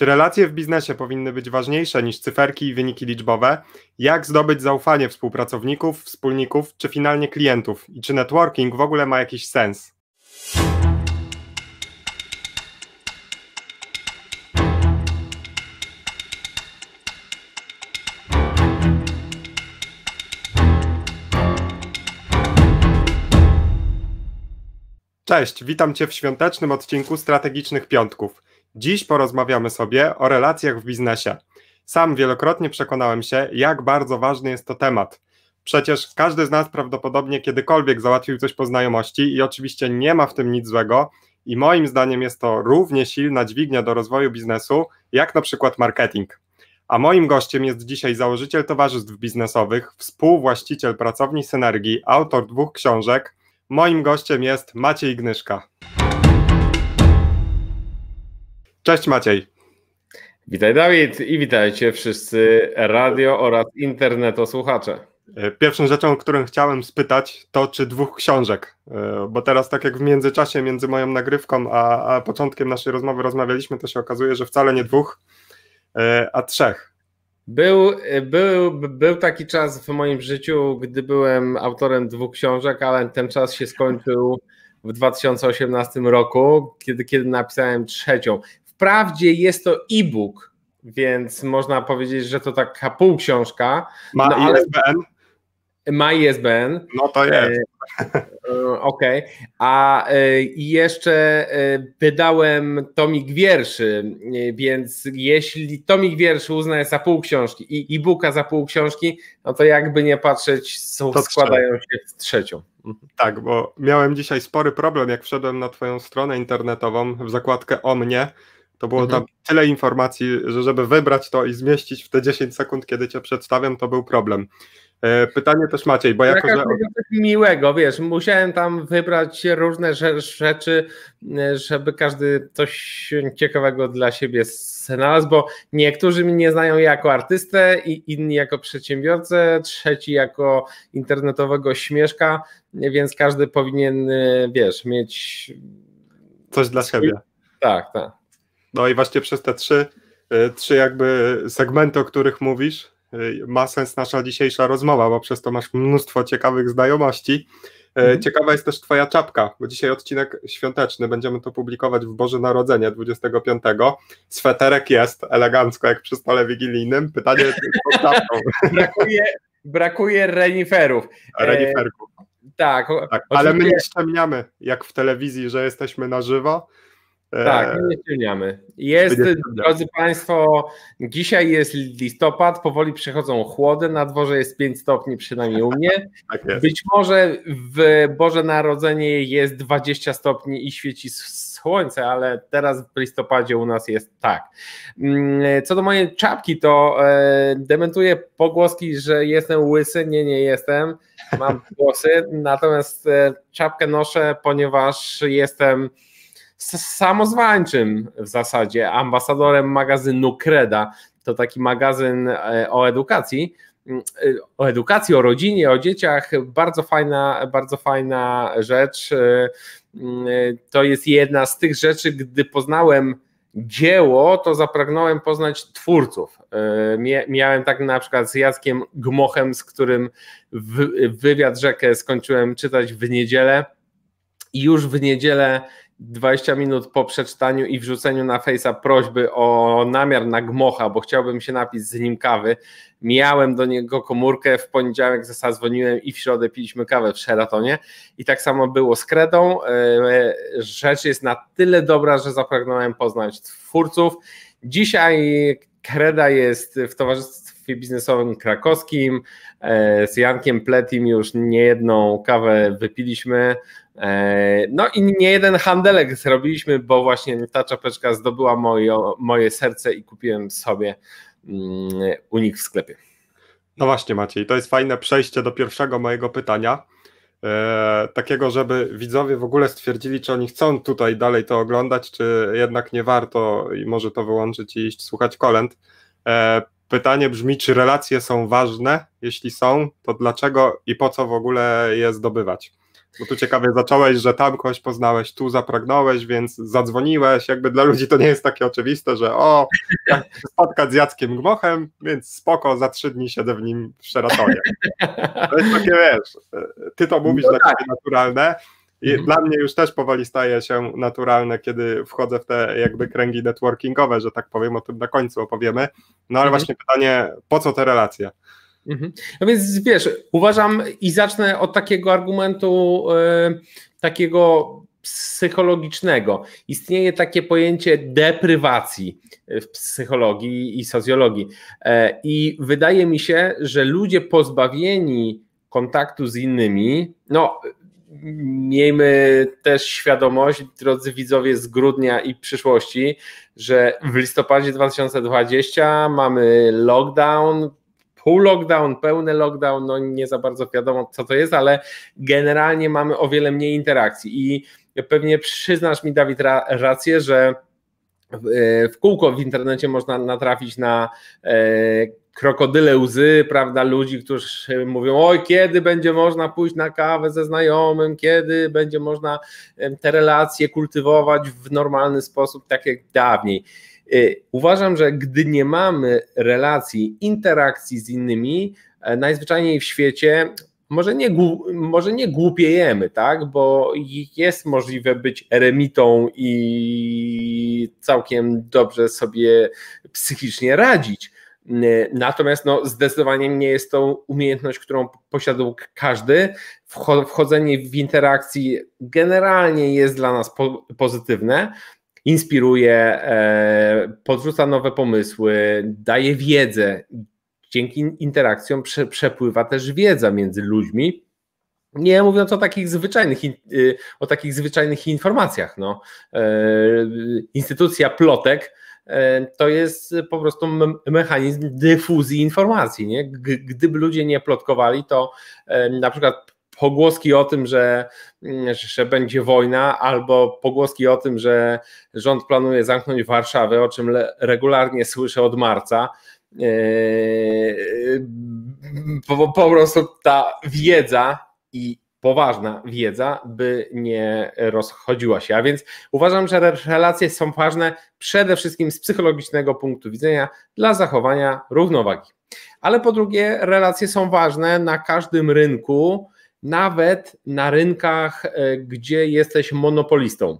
Czy relacje w biznesie powinny być ważniejsze niż cyferki i wyniki liczbowe? Jak zdobyć zaufanie współpracowników, wspólników czy finalnie klientów? I czy networking w ogóle ma jakiś sens? Cześć, witam Cię w świątecznym odcinku Strategicznych Piątków. Dziś porozmawiamy sobie o relacjach w biznesie. Sam wielokrotnie przekonałem się, jak bardzo ważny jest to temat. Przecież każdy z nas prawdopodobnie kiedykolwiek załatwił coś po znajomości i oczywiście nie ma w tym nic złego. I moim zdaniem jest to równie silna dźwignia do rozwoju biznesu, jak na przykład marketing. A moim gościem jest dzisiaj założyciel towarzystw biznesowych, współwłaściciel pracowni Synergii, autor dwóch książek, Moim gościem jest Maciej Gnyszka. Cześć Maciej. Witaj Dawid i witajcie wszyscy radio oraz internetosłuchacze. E, pierwszą rzeczą, o którą chciałem spytać, to czy dwóch książek, e, bo teraz tak jak w międzyczasie między moją nagrywką a, a początkiem naszej rozmowy rozmawialiśmy, to się okazuje, że wcale nie dwóch, e, a trzech. Był, był, był taki czas w moim życiu, gdy byłem autorem dwóch książek, ale ten czas się skończył w 2018 roku, kiedy, kiedy napisałem trzecią. Wprawdzie jest to e-book, więc można powiedzieć, że to taka półksiążka. Ma no, ale... ISBN? Ma ISBN. No to jest. E, okej. Okay. A e, jeszcze e, wydałem tomik wierszy, więc jeśli tomik wierszy uznaje za pół książki i e-booka za pół książki, no to jakby nie patrzeć, są, składają się w trzecią. Mhm. Tak, bo miałem dzisiaj spory problem, jak wszedłem na Twoją stronę internetową w zakładkę o mnie. To było mhm. tam tyle informacji, że żeby wybrać to i zmieścić w te 10 sekund, kiedy Cię przedstawiam, to był problem. E, pytanie też Maciej, bo jako, że... Miłego, wiesz, musiałem tam wybrać różne rzeczy, e, żeby każdy coś ciekawego dla siebie znalazł, bo niektórzy mnie znają jako artystę, inni jako przedsiębiorcę, trzeci jako internetowego śmieszka, więc każdy powinien, e, wiesz, mieć... Coś dla siebie. Tak, tak. No i właśnie przez te trzy, trzy jakby segmenty, o których mówisz, Y, ma sens nasza dzisiejsza rozmowa, bo przez to masz mnóstwo ciekawych znajomości. Y, mhm. Ciekawa jest też Twoja czapka, bo dzisiaj odcinek świąteczny, będziemy to publikować w Boże Narodzenie 25. Sweterek jest elegancko, jak przy stole wigilijnym. Pytanie jest czapką. Brakuje, brakuje reniferów. Reniferków. E, tak, tak ale my nie ściemniamy, jak w telewizji, że jesteśmy na żywo tak, nie ściemniamy. Jest, drodzy Państwo, dzisiaj jest listopad, powoli przychodzą chłody, na dworze jest 5 stopni przynajmniej u mnie. Tak Być może w Boże Narodzenie jest 20 stopni i świeci słońce, ale teraz w listopadzie u nas jest tak. Mm, co do mojej czapki, to e, dementuję pogłoski, że jestem łysy. Nie, nie jestem. Mam włosy, natomiast e, czapkę noszę, ponieważ jestem samozwańczym w zasadzie, ambasadorem magazynu Kreda. To taki magazyn e, o edukacji, mm, e, o edukacji, o rodzinie, o dzieciach. Bardzo fajna, bardzo fajna rzecz. E, mm, to jest jedna z tych rzeczy, gdy poznałem dzieło, to zapragnąłem poznać twórców. Miałem tak na przykład z Jackiem Gmochem, z którym wywiad rzekę skończyłem czytać w niedzielę i już w niedzielę 20 minut po przeczytaniu i wrzuceniu na Face'a prośby o namiar na gmocha, bo chciałbym się napić z nim kawy. Miałem do niego komórkę, w poniedziałek zadzwoniłem i w środę piliśmy kawę w Sheratonie i tak samo było z Kredą. E, rzecz jest na tyle dobra, że zapragnąłem poznać twórców. Dzisiaj Kreda jest w towarzystwie biznesowym krakowskim. E, z Jankiem Pletim już niejedną kawę wypiliśmy. E, no i nie jeden handelek zrobiliśmy, bo właśnie ta czapeczka zdobyła moje, moje serce i kupiłem sobie mm, u nich w sklepie. No właśnie Maciej, to jest fajne przejście do pierwszego mojego pytania. E, takiego, żeby widzowie w ogóle stwierdzili, czy oni chcą tutaj dalej to oglądać, czy jednak nie warto i może to wyłączyć i iść słuchać kolęd. E, pytanie brzmi, czy relacje są ważne? Jeśli są, to dlaczego i po co w ogóle je zdobywać? Bo tu ciekawie zacząłeś, że tam kogoś poznałeś, tu zapragnąłeś, więc zadzwoniłeś. Jakby dla ludzi to nie jest takie oczywiste, że o, spotkać z Jackiem Gmochem, więc spoko, za trzy dni siedzę w nim w Sheratonie. To jest takie, wiesz, ty to mówisz no tak. naturalne, i mhm. dla mnie już też powoli staje się naturalne, kiedy wchodzę w te jakby kręgi networkingowe, że tak powiem, o tym na końcu opowiemy. No ale mhm. właśnie pytanie, po co te relacje? Mhm. No więc wiesz, uważam i zacznę od takiego argumentu yy, takiego psychologicznego. Istnieje takie pojęcie deprywacji w psychologii i socjologii. E, I wydaje mi się, że ludzie pozbawieni kontaktu z innymi, no miejmy też świadomość, drodzy widzowie z grudnia i przyszłości, że w listopadzie 2020 mamy lockdown, pół lockdown, pełny lockdown, no nie za bardzo wiadomo co to jest, ale generalnie mamy o wiele mniej interakcji i pewnie przyznasz mi Dawid rację, że w kółko w internecie można natrafić na e, krokodyle łzy, prawda, ludzi, którzy mówią, oj, kiedy będzie można pójść na kawę ze znajomym, kiedy będzie można te relacje kultywować w normalny sposób, tak jak dawniej. Y, uważam, że gdy nie mamy relacji, interakcji z innymi, e, najzwyczajniej w świecie może nie, może nie głupiejemy, tak? bo jest możliwe być eremitą i całkiem dobrze sobie psychicznie radzić. Natomiast no, zdecydowanie nie jest to umiejętność, którą posiadał każdy. Wchodzenie w interakcji generalnie jest dla nas po pozytywne. Inspiruje, e, podrzuca nowe pomysły, daje wiedzę. Dzięki interakcjom prze, przepływa też wiedza między ludźmi. Nie mówiąc o takich zwyczajnych, y, o takich zwyczajnych informacjach. No. E, instytucja plotek E, to jest po prostu mechanizm dyfuzji informacji. Nie? Gdyby ludzie nie plotkowali, to na przykład pogłoski o tym, że, mm, że będzie wojna, albo pogłoski o tym, że rząd planuje zamknąć Warszawę, o czym regularnie słyszę od marca. E, po, po prostu ta wiedza i poważna wiedza by nie rozchodziła się. A więc uważam, że relacje są ważne przede wszystkim z psychologicznego punktu widzenia dla zachowania równowagi. Ale po drugie, relacje są ważne na każdym rynku, nawet na rynkach, e, gdzie jesteś monopolistą.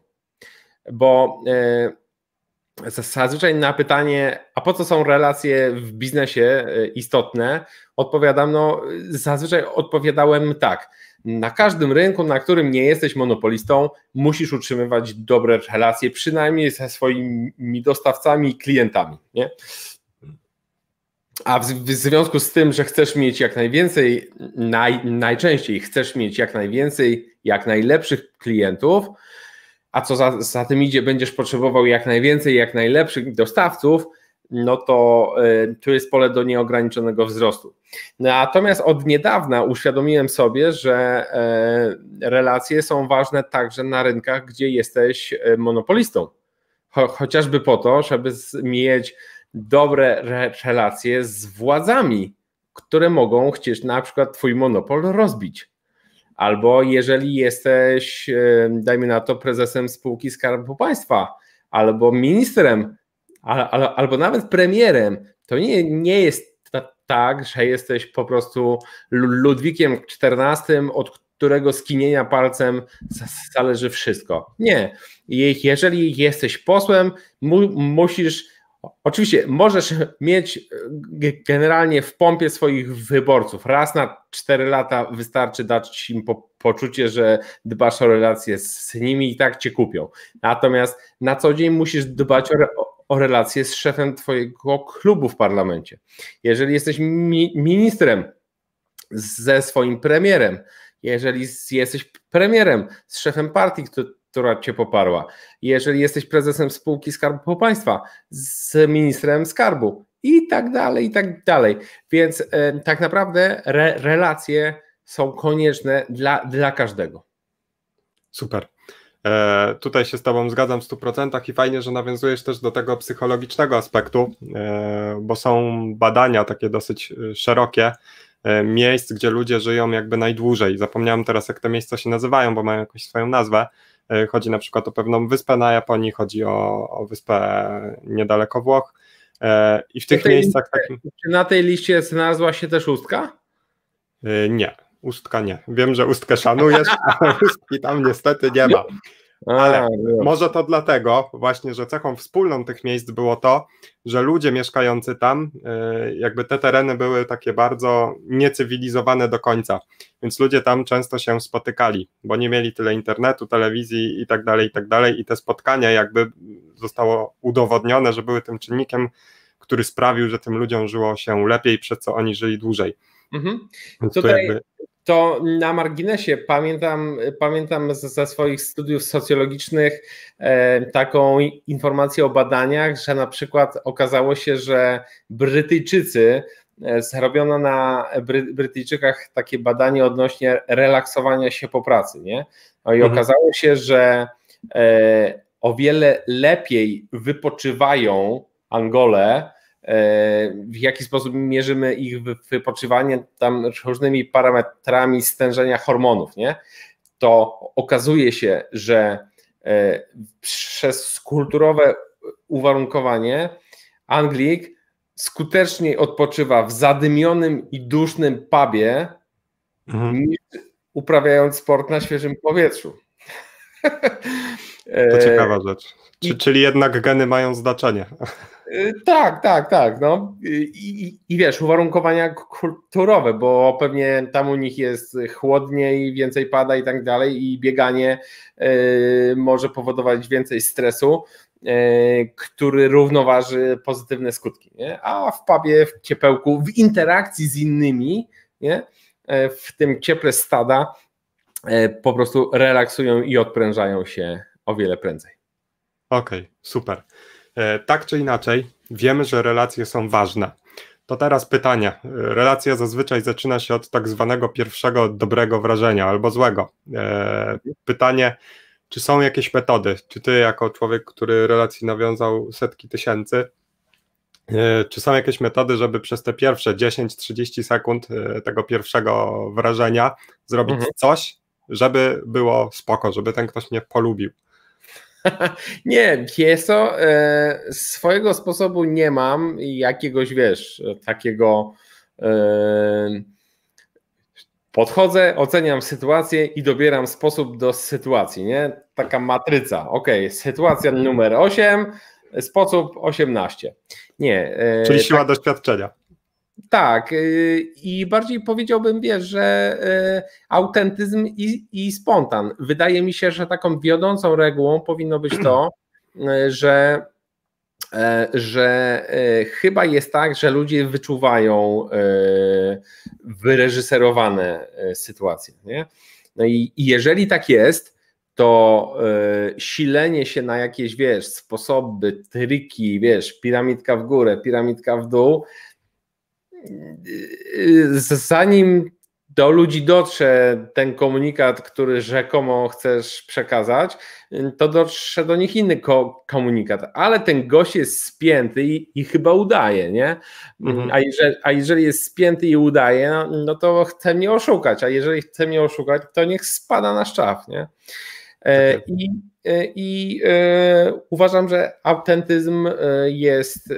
Bo e, zazwyczaj na pytanie, a po co są relacje w biznesie e, istotne, odpowiadam, no zazwyczaj odpowiadałem tak na każdym rynku, na którym nie jesteś monopolistą, musisz utrzymywać dobre relacje, przynajmniej ze swoimi dostawcami i klientami. Nie? A w, w, związku z tym, że chcesz mieć jak najwięcej, naj, najczęściej chcesz mieć jak najwięcej, jak najlepszych klientów, a co za, za tym idzie, będziesz potrzebował jak najwięcej, jak najlepszych dostawców, no to y, tu jest pole do nieograniczonego wzrostu. Natomiast od niedawna uświadomiłem sobie, że e, relacje są ważne także na rynkach, gdzie jesteś e, monopolistą. Chociażby po to, żeby mieć dobre relacje z władzami, które mogą chcieć na przykład Twój monopol rozbić. Albo jeżeli jesteś, e, dajmy na to, prezesem spółki Skarbu Państwa, albo ministrem, albo nawet premierem, to nie, nie jest tak, że jesteś po prostu Ludwikiem XIV, od którego skinienia palcem zależy wszystko. Nie. Jeżeli jesteś posłem, mu, musisz Oczywiście możesz mieć e, generalnie w pompie swoich wyborców. Raz na cztery lata wystarczy dać im po, poczucie, że dbasz o relacje z nimi i tak cię kupią. Natomiast na co dzień musisz dbać o, o relacje z szefem Twojego klubu w parlamencie. Jeżeli jesteś mi ministrem ze swoim premierem, jeżeli jesteś premierem z szefem partii, która Cię poparła, jeżeli jesteś prezesem spółki Skarbu Państwa z ministrem skarbu i tak dalej, i tak dalej. Więc e, tak naprawdę re, relacje są konieczne dla, dla każdego. Super. E, tutaj się z Tobą zgadzam w 100% i fajnie, że nawiązujesz też do tego psychologicznego aspektu, e, bo są badania takie dosyć e, szerokie miejsc, gdzie ludzie żyją jakby najdłużej. Zapomniałem teraz, jak te miejsca się nazywają, bo mają jakąś swoją nazwę. Chodzi na przykład o pewną wyspę na Japonii, chodzi o, o wyspę niedaleko Włoch. I w tych miejscach takim. Czy na tej liście znalazła się też ustka? Nie, ustka nie. Wiem, że ustkę szanujesz, ale ustki tam niestety nie ma. Ale może to dlatego właśnie, że cechą wspólną tych miejsc było to, że ludzie mieszkający tam, y, jakby te tereny były takie bardzo niecywilizowane do końca, więc ludzie tam często się spotykali, bo nie mieli tyle internetu, telewizji i tak dalej, i tak dalej i te spotkania jakby zostało udowodnione, że były tym czynnikiem, który sprawił, że tym ludziom żyło się lepiej, przez co oni żyli dłużej. Mhm. Tutaj, jakby to na marginesie pamiętam, pamiętam ze swoich studiów socjologicznych e, taką informację o badaniach, że na przykład okazało się, że Brytyjczycy e, zrobiono na Brytyjczykach takie badanie odnośnie relaksowania się po pracy, nie? No i mhm. okazało się, że e, o wiele lepiej wypoczywają Angole w jaki sposób mierzymy ich wypoczywanie tam różnymi parametrami stężenia hormonów, nie? to okazuje się, że e, przez kulturowe uwarunkowanie Anglik skuteczniej odpoczywa w zadymionym i dusznym pubie mhm. niż uprawiając sport na świeżym powietrzu. To ciekawa rzecz. Czyli jednak geny mają znaczenie. Y, tak, tak, tak. No. I, I, wiesz, uwarunkowania kulturowe, bo pewnie tam u nich jest chłodniej, więcej pada i tak dalej, i bieganie y, może powodować więcej stresu, y, który równoważy pozytywne skutki. Nie? A w pubie, w ciepełku, w interakcji z innymi, nie? w tym cieple stada, po prostu relaksują i odprężają się o wiele prędzej. Okej, okay, super. E, tak czy inaczej, wiemy, że relacje są ważne. To teraz pytanie. E, relacja zazwyczaj zaczyna się od tak zwanego pierwszego dobrego wrażenia albo złego. E, pytanie, czy są jakieś metody? Czy ty, jako człowiek, który relacji nawiązał setki tysięcy, czy są jakieś metody, żeby przez te pierwsze 10-30 sekund tego pierwszego wrażenia zrobić mhm. coś, żeby było spoko, żeby ten ktoś mnie polubił? nie, pieso e, swojego sposobu nie mam jakiegoś, wiesz, takiego e, podchodzę, oceniam sytuację i dobieram sposób do sytuacji, nie? Taka matryca, ok, sytuacja numer 8, sposób 18. Nie. E, Czyli siła tak, doświadczenia. Tak, y, i bardziej powiedziałbym, wiesz, że y, autentyzm i, i spontan. Wydaje mi się, że taką wiodącą regułą powinno być to, y, że e, że e, chyba jest tak, że ludzie wyczuwają e, wyreżyserowane sytuacje. Nie? No i, i jeżeli tak jest, to silenie się na jakieś, wiesz, sposoby, triki, wiesz, piramidka w górę, piramidka w dół, zanim do ludzi dotrze ten komunikat, który rzekomo chcesz przekazać, to dotrze do nich inny ko komunikat, ale ten gość jest spięty i, i chyba udaje, nie? Mhm. A, jeżeli, a jeżeli jest spięty i udaje, no, no, to chce mnie oszukać, a jeżeli chce mnie oszukać, to niech spada na szczaw, nie? E, I E, I e, uważam, że autentyzm jest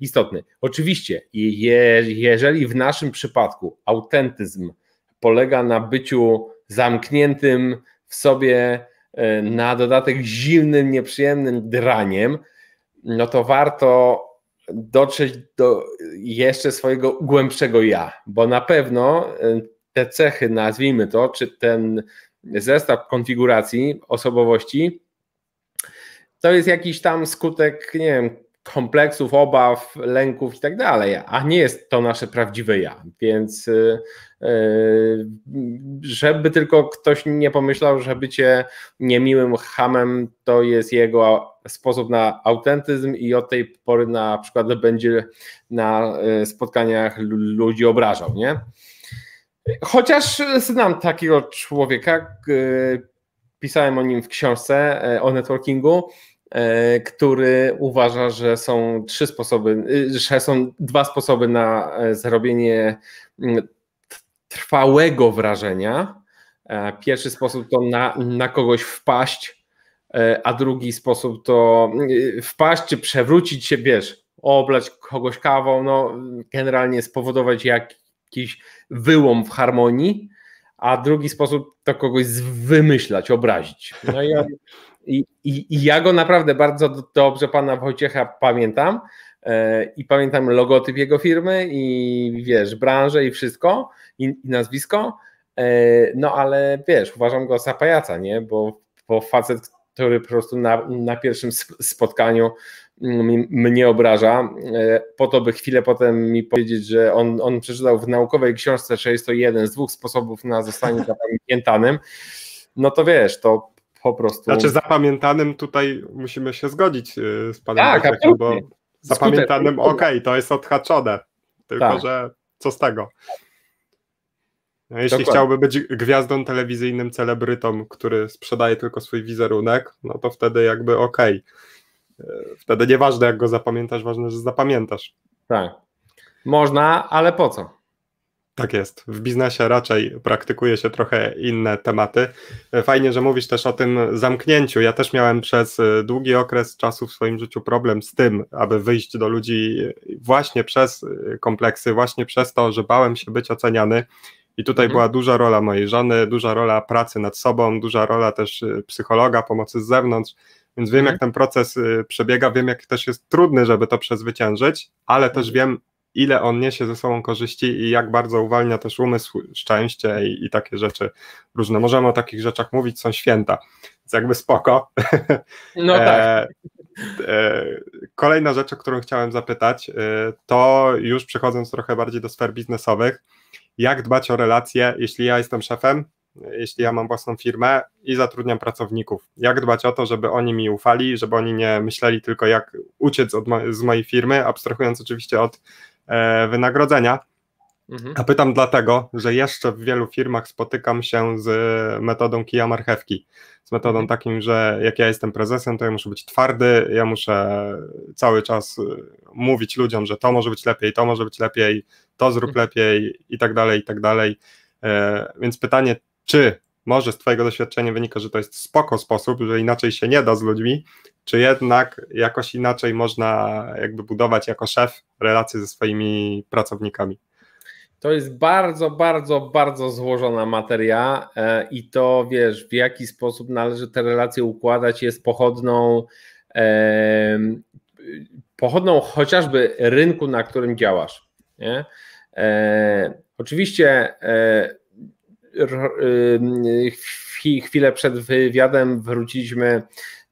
istotny. Oczywiście, jeżeli w naszym przypadku autentyzm polega na byciu zamkniętym w sobie, na dodatek zimnym, nieprzyjemnym draniem, no to warto dotrzeć do jeszcze swojego głębszego ja, bo na pewno te cechy, nazwijmy to, czy ten zestaw konfiguracji osobowości, to jest jakiś tam skutek, nie wiem, kompleksów, obaw, lęków i tak dalej, a nie jest to nasze prawdziwe ja. Więc y, y, żeby tylko ktoś nie pomyślał, że bycie niemiłym hamem to jest jego sposób na autentyzm i od tej pory na przykład będzie na y, spotkaniach ludzi obrażał, nie? Chociaż znam takiego człowieka, pisałem o nim w książce e, o networkingu, e, który uważa, że są trzy sposoby, y, że są dwa sposoby na e, zrobienie trwałego wrażenia. Pierwszy sposób to na, na kogoś wpaść, a drugi sposób to wpaść czy przewrócić się, wiesz, oblać kogoś kawą, no generalnie spowodować jakiś wyłom w harmonii, a drugi sposób to kogoś wymyślać, obrazić. No i, i, i, ja go naprawdę bardzo dobrze pana Wojciecha pamiętam e, i pamiętam logotyp jego firmy i wiesz, branżę i wszystko i, i nazwisko, e, no ale wiesz, uważam go za pajaca, nie, bo, bo facet, który po prostu na, na pierwszym spotkaniu mnie obraża, e, po to, by chwilę potem mi powiedzieć, że on, on przeczytał w naukowej książce, że jest to jeden z dwóch sposobów na zostanie zapamiętanym, no to wiesz, to po prostu... Znaczy zapamiętanym tutaj musimy się zgodzić e, z panem tak, bo zapamiętanym okej, okay, to jest odhaczone, tylko tak. że co z tego? No, jeśli Dokładnie. chciałby być gwiazdą telewizyjnym, celebrytą, który sprzedaje tylko swój wizerunek, no to wtedy jakby okej. Okay Wtedy nieważne, jak go zapamiętasz, ważne, że zapamiętasz. Tak. Można, ale po co? Tak jest. W biznesie raczej praktykuje się trochę inne tematy. Fajnie, że mówisz też o tym zamknięciu. Ja też miałem przez długi okres czasu w swoim życiu problem z tym, aby wyjść do ludzi właśnie przez kompleksy, właśnie przez to, że bałem się być oceniany. I tutaj mhm. była duża rola mojej żony, duża rola pracy nad sobą, duża rola też psychologa, pomocy z zewnątrz, więc wiem, mhm. jak ten proces y, przebiega, wiem, jak też jest trudny, żeby to przezwyciężyć, ale też mhm. wiem, ile on niesie ze sobą korzyści i jak bardzo uwalnia też umysł, szczęście i, i takie rzeczy różne. Możemy o takich rzeczach mówić, są święta, więc jakby spoko. No tak. E, e, kolejna rzecz, o którą chciałem zapytać, e, to już przechodząc trochę bardziej do sfer biznesowych, jak dbać o relacje, jeśli ja jestem szefem, jeśli ja mam własną firmę i zatrudniam pracowników. Jak dbać o to, żeby oni mi ufali, żeby oni nie myśleli tylko jak uciec mo z mojej firmy, abstrahując oczywiście od e, wynagrodzenia. Mhm. A pytam dlatego, że jeszcze w wielu firmach spotykam się z metodą kija marchewki. Z metodą mhm. takim, że jak ja jestem prezesem, to ja muszę być twardy, ja muszę cały czas mówić ludziom, że to może być lepiej, to może być lepiej, to zrób mhm. lepiej i tak dalej, i tak dalej. E, więc pytanie, czy może z Twojego doświadczenia wynika, że to jest spoko sposób, że inaczej się nie da z ludźmi, czy jednak jakoś inaczej można jakby budować jako szef relacje ze swoimi pracownikami? To jest bardzo, bardzo, bardzo złożona materia e, i to wiesz, w jaki sposób należy te relacje układać, jest pochodną, pochodną chociażby rynku, na którym działasz. Nie? E, oczywiście e, chwilę przed wywiadem wróciliśmy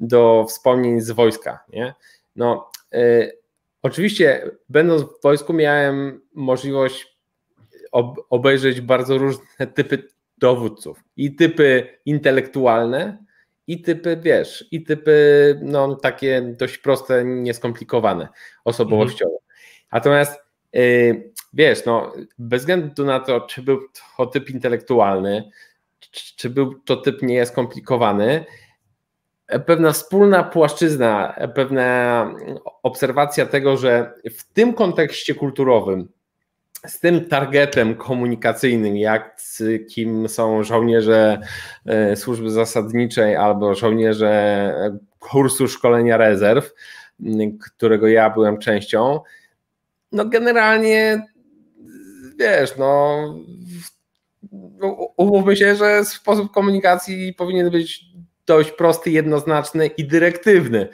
do wspomnień z wojska. Nie? No, y, oczywiście, będąc w wojsku, miałem możliwość obejrzeć bardzo różne typy dowódców i typy intelektualne, i typy, wiesz, i typy no, takie dość proste, nieskomplikowane osobowościowo. Natomiast yy, wiesz, no, bez względu na to, czy był to typ intelektualny, czy był to typ nieskomplikowany, pewna wspólna płaszczyzna, pewna obserwacja tego, że w tym kontekście kulturowym, z tym targetem komunikacyjnym, jak kim są żołnierze e, służby zasadniczej albo żołnierze kursu szkolenia rezerw, którego ja byłem częścią, no generalnie wiesz, no umówmy się, że sposób komunikacji powinien być dość prosty, jednoznaczny i dyrektywny.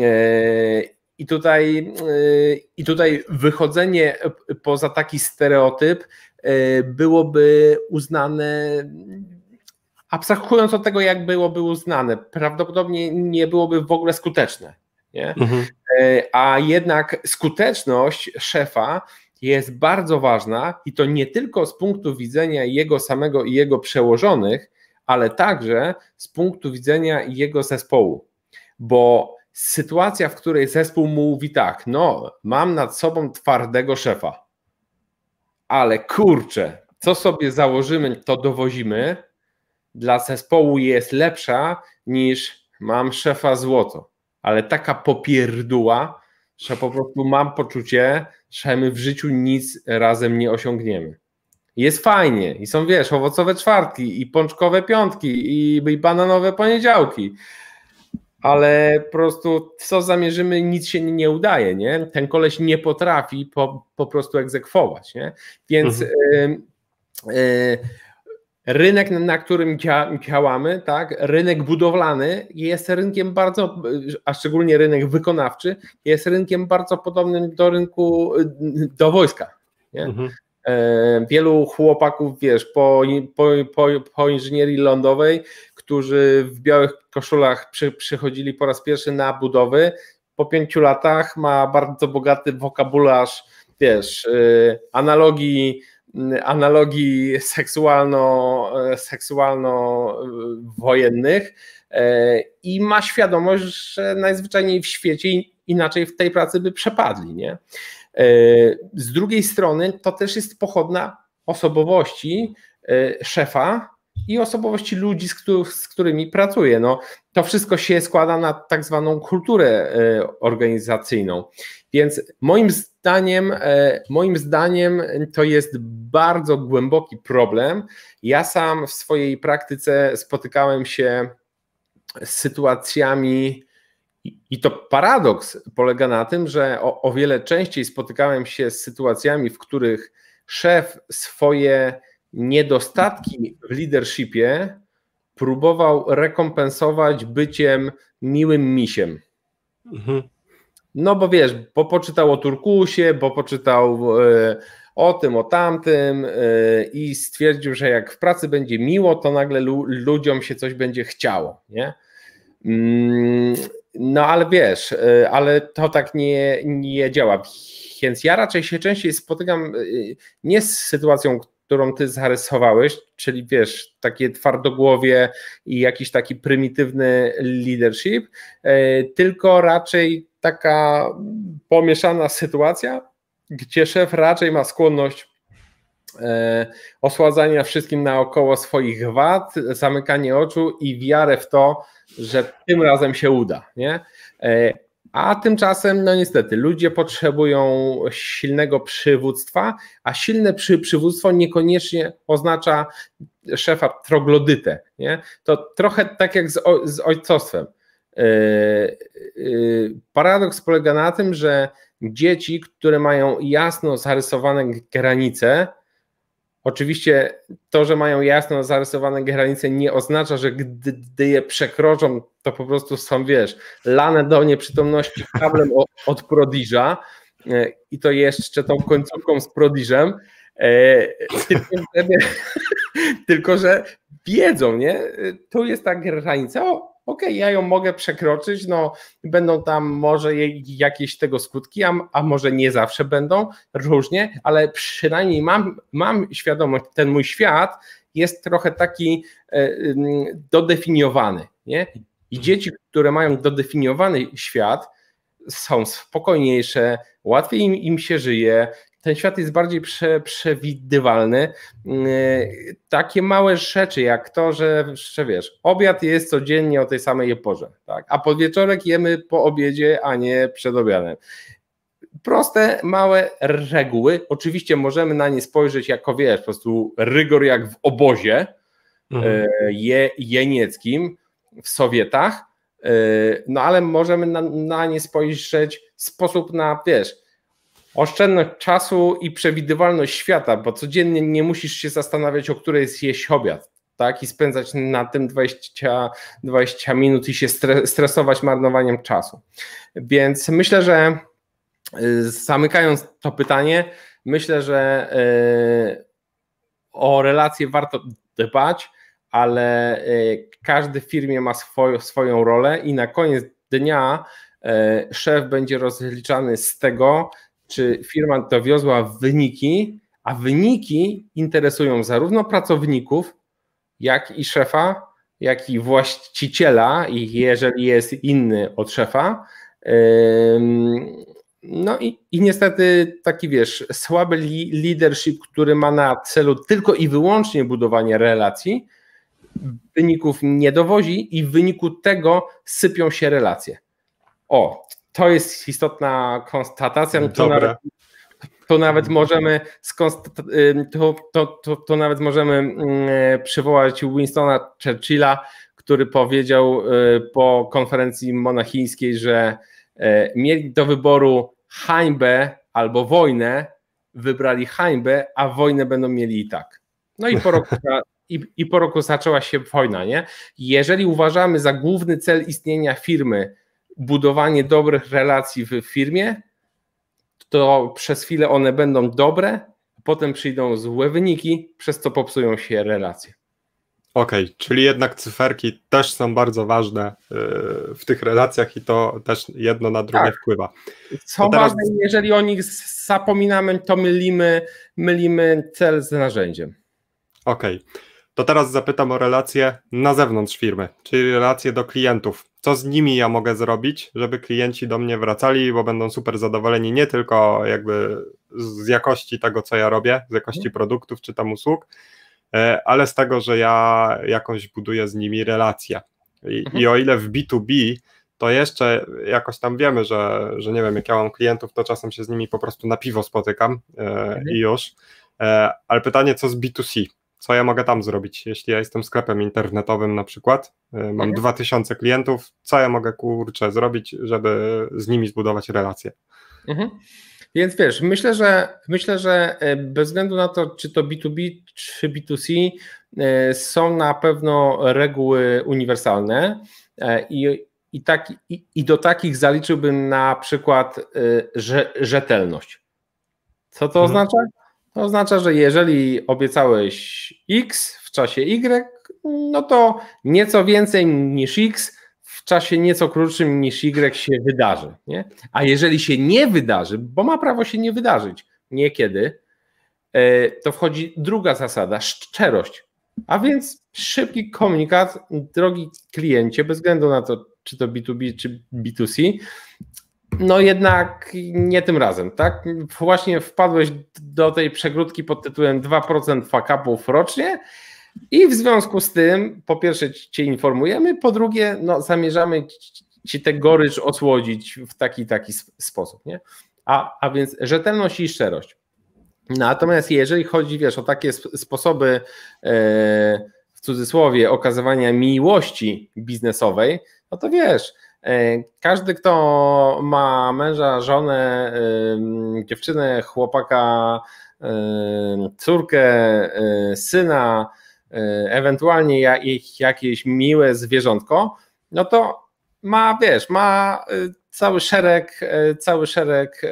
E, I tutaj, e, I tutaj wychodzenie poza taki stereotyp e, byłoby uznane, abstrahując od tego, jak byłoby uznane, prawdopodobnie nie byłoby w ogóle skuteczne. Nie? Mhm. A jednak skuteczność szefa jest bardzo ważna i to nie tylko z punktu widzenia jego samego i jego przełożonych, ale także z punktu widzenia jego zespołu. Bo sytuacja, w której zespół mówi tak, no, mam nad sobą twardego szefa, ale kurczę, co sobie założymy, to dowozimy, dla zespołu jest lepsza niż mam szefa złoto. Ale taka popierdła, że po prostu mam poczucie, że my w życiu nic razem nie osiągniemy. Jest fajnie i są, wiesz, owocowe czwartki i pączkowe piątki i, i bananowe poniedziałki ale po prostu co zamierzymy, nic się nie udaje, nie? Ten koleś nie potrafi po, po prostu egzekwować, nie? Więc mhm. y, y, rynek, na którym działamy, tak, rynek budowlany jest rynkiem bardzo, a szczególnie rynek wykonawczy, jest rynkiem bardzo podobnym do rynku, do wojska? Mhm. E, wielu chłopaków, wiesz, po, po, po, po inżynierii lądowej, którzy w białych koszulach przy, przychodzili po raz pierwszy na budowy, po pięciu latach ma bardzo bogaty wokabularz, wiesz, y, analogii, analogii seksualno, seksualno-wojennych i ma świadomość, że najzwyczajniej w świecie inaczej w tej pracy by przepadli, nie? Z drugiej strony to też jest pochodna osobowości szefa, i osobowości ludzi, z, z którymi pracuję. No, to wszystko się składa na tak zwaną kulturę e, organizacyjną. Więc moim zdaniem, e, moim zdaniem to jest bardzo głęboki problem. Ja sam w swojej praktyce spotykałem się z sytuacjami, i to paradoks polega na tym, że o, o wiele częściej spotykałem się z sytuacjami, w których szef swoje niedostatki w leadershipie próbował rekompensować byciem miłym misiem. Mhm. No bo wiesz, bo poczytał o Turkusie, bo poczytał e, o tym, o tamtym e, i stwierdził, że jak w pracy będzie miło, to nagle ludziom się coś będzie chciało, nie? Mm, no ale wiesz, e, ale to tak nie, nie działa. Więc ja raczej się częściej spotykam nie z sytuacją, którą ty zarysowałeś, czyli wiesz, takie twardogłowie i jakiś taki prymitywny leadership, e, tylko raczej taka pomieszana sytuacja, gdzie szef raczej ma skłonność e, osładzania wszystkim naokoło swoich wad, zamykanie oczu i wiarę w to, że tym razem się uda. Nie? A tymczasem, no niestety, ludzie potrzebują silnego przywództwa, a silne przy, przywództwo niekoniecznie oznacza szefa troglodytę. Nie? To trochę tak jak z, z ojcostwem. Yy, yy, paradoks polega na tym, że dzieci, które mają jasno zarysowane granice, Oczywiście to, że mają jasno zarysowane granice, nie oznacza, że gdy, gdy, je przekroczą, to po prostu są, wiesz, lane do nieprzytomności kablem od Prodiża e, i to jeszcze tą końcówką z Prodiżem. E, tylko, tylko, że wiedzą, nie? Tu jest ta granica, ok, ja ją mogę przekroczyć, no będą tam może jakieś tego skutki, a, a może nie zawsze będą, różnie, ale przynajmniej mam, mam świadomość, ten mój świat jest trochę taki e, dodefiniowany, nie? I dzieci, które mają dodefiniowany świat, są spokojniejsze, łatwiej im, im się żyje, ten świat jest bardziej prze, przewidywalny. Mm, takie małe rzeczy, jak to, że, że wiesz, obiad jest codziennie o tej samej porze, tak? a podwieczorek jemy po obiedzie, a nie przed obiadem. Proste, małe reguły. Oczywiście możemy na nie spojrzeć jako, wiesz, po prostu rygor jak w obozie mhm. E, je, jenieckim w Sowietach, e, no ale możemy na, na nie spojrzeć w sposób na, wiesz, Oszczędność czasu i przewidywalność świata, bo codziennie nie musisz się zastanawiać, o której jest jeść obiad, tak? I spędzać na tym 20, 20 minut i się stresować marnowaniem czasu. Więc myślę, że y, zamykając to pytanie, myślę, że y, o relacje warto dbać, ale y, każdy w firmie ma swoją, swoją rolę i na koniec dnia szef będzie rozliczany z tego, czy firma dowiozła wyniki, a wyniki interesują zarówno pracowników, jak i szefa, jak i właściciela, i jeżeli jest inny od szefa. No i, i niestety taki wiesz, słaby leadership, który ma na celu tylko i wyłącznie budowanie relacji, wyników nie dowozi i w wyniku tego sypią się relacje. O, to jest istotna konstatacja. To nawet, to nawet możemy to, to, to, to nawet możemy mm, przywołać Winstona Churchilla, który powiedział po konferencji monachijskiej, że mieli do wyboru hańbę albo wojnę, wybrali hańbę, a wojnę będą mieli i tak. No i po roku, i, i po roku zaczęła się wojna, nie? Jeżeli uważamy za główny cel istnienia firmy budowanie dobrych relacji w firmie, to przez chwilę one będą dobre, potem przyjdą złe wyniki, przez co popsują się relacje. Okej, okay, czyli jednak cyferki też są bardzo ważne y, w tych relacjach i to też jedno na drugie tak. wpływa. Są teraz... ważne, jeżeli o nich zapominamy, to mylimy, mylimy cel z narzędziem. Okej, okay. To teraz zapytam o relacje na zewnątrz firmy, czyli relacje do klientów. Co z nimi ja mogę zrobić, żeby klienci do mnie wracali, bo będą super zadowoleni nie tylko jakby z jakości tego, co ja robię, z jakości mhm. produktów czy tam usług, E, ale z tego, że ja jakoś buduję z nimi relacje. I, mhm. i o ile w B2B to jeszcze jakoś tam wiemy, że, że nie wiem, jak ja mam klientów, to czasem się z nimi po prostu na piwo spotykam e, mhm. i już. E, ale pytanie, co z B2C? Co ja mogę tam zrobić? Jeśli ja jestem sklepem internetowym na przykład, mam mhm. 2000 klientów, co ja mogę kurczę zrobić, żeby z nimi zbudować relacje? Mhm. Więc wiesz, myślę, że myślę, że e, bez względu na to, czy to B2B, czy B2C, e, są na pewno reguły uniwersalne e, i, i, tak, i, i do takich zaliczyłbym na przykład że, rzetelność. Co to mhm. oznacza? To oznacza, że jeżeli obiecałeś X w czasie Y, no to nieco więcej niż X w czasie nieco krótszym niż Y się wydarzy. Nie? A jeżeli się nie wydarzy, bo ma prawo się nie wydarzyć niekiedy, e, to wchodzi druga zasada szczerość. A więc szybki komunikat, drogi kliencie, bez względu na to, czy to B2B, czy B2C, no jednak nie tym razem, tak? Właśnie wpadłeś do tej przegródki pod tytułem 2% fuck-upów rocznie i w związku z tym, po pierwsze, Cię informujemy, po drugie, no, zamierzamy Ci tę gorycz osłodzić w taki taki sposób. Nie? A, a więc rzetelność i szczerość. Natomiast jeżeli chodzi, wiesz, o takie sposoby, e, w cudzysłowie, okazywania miłości biznesowej, no to wiesz, każdy, kto ma męża, żonę, dziewczynę, chłopaka, córkę, e, syna, E, ewentualnie jakieś miłe zwierzątko, no to ma, wiesz, ma e, cały szereg, e, cały szereg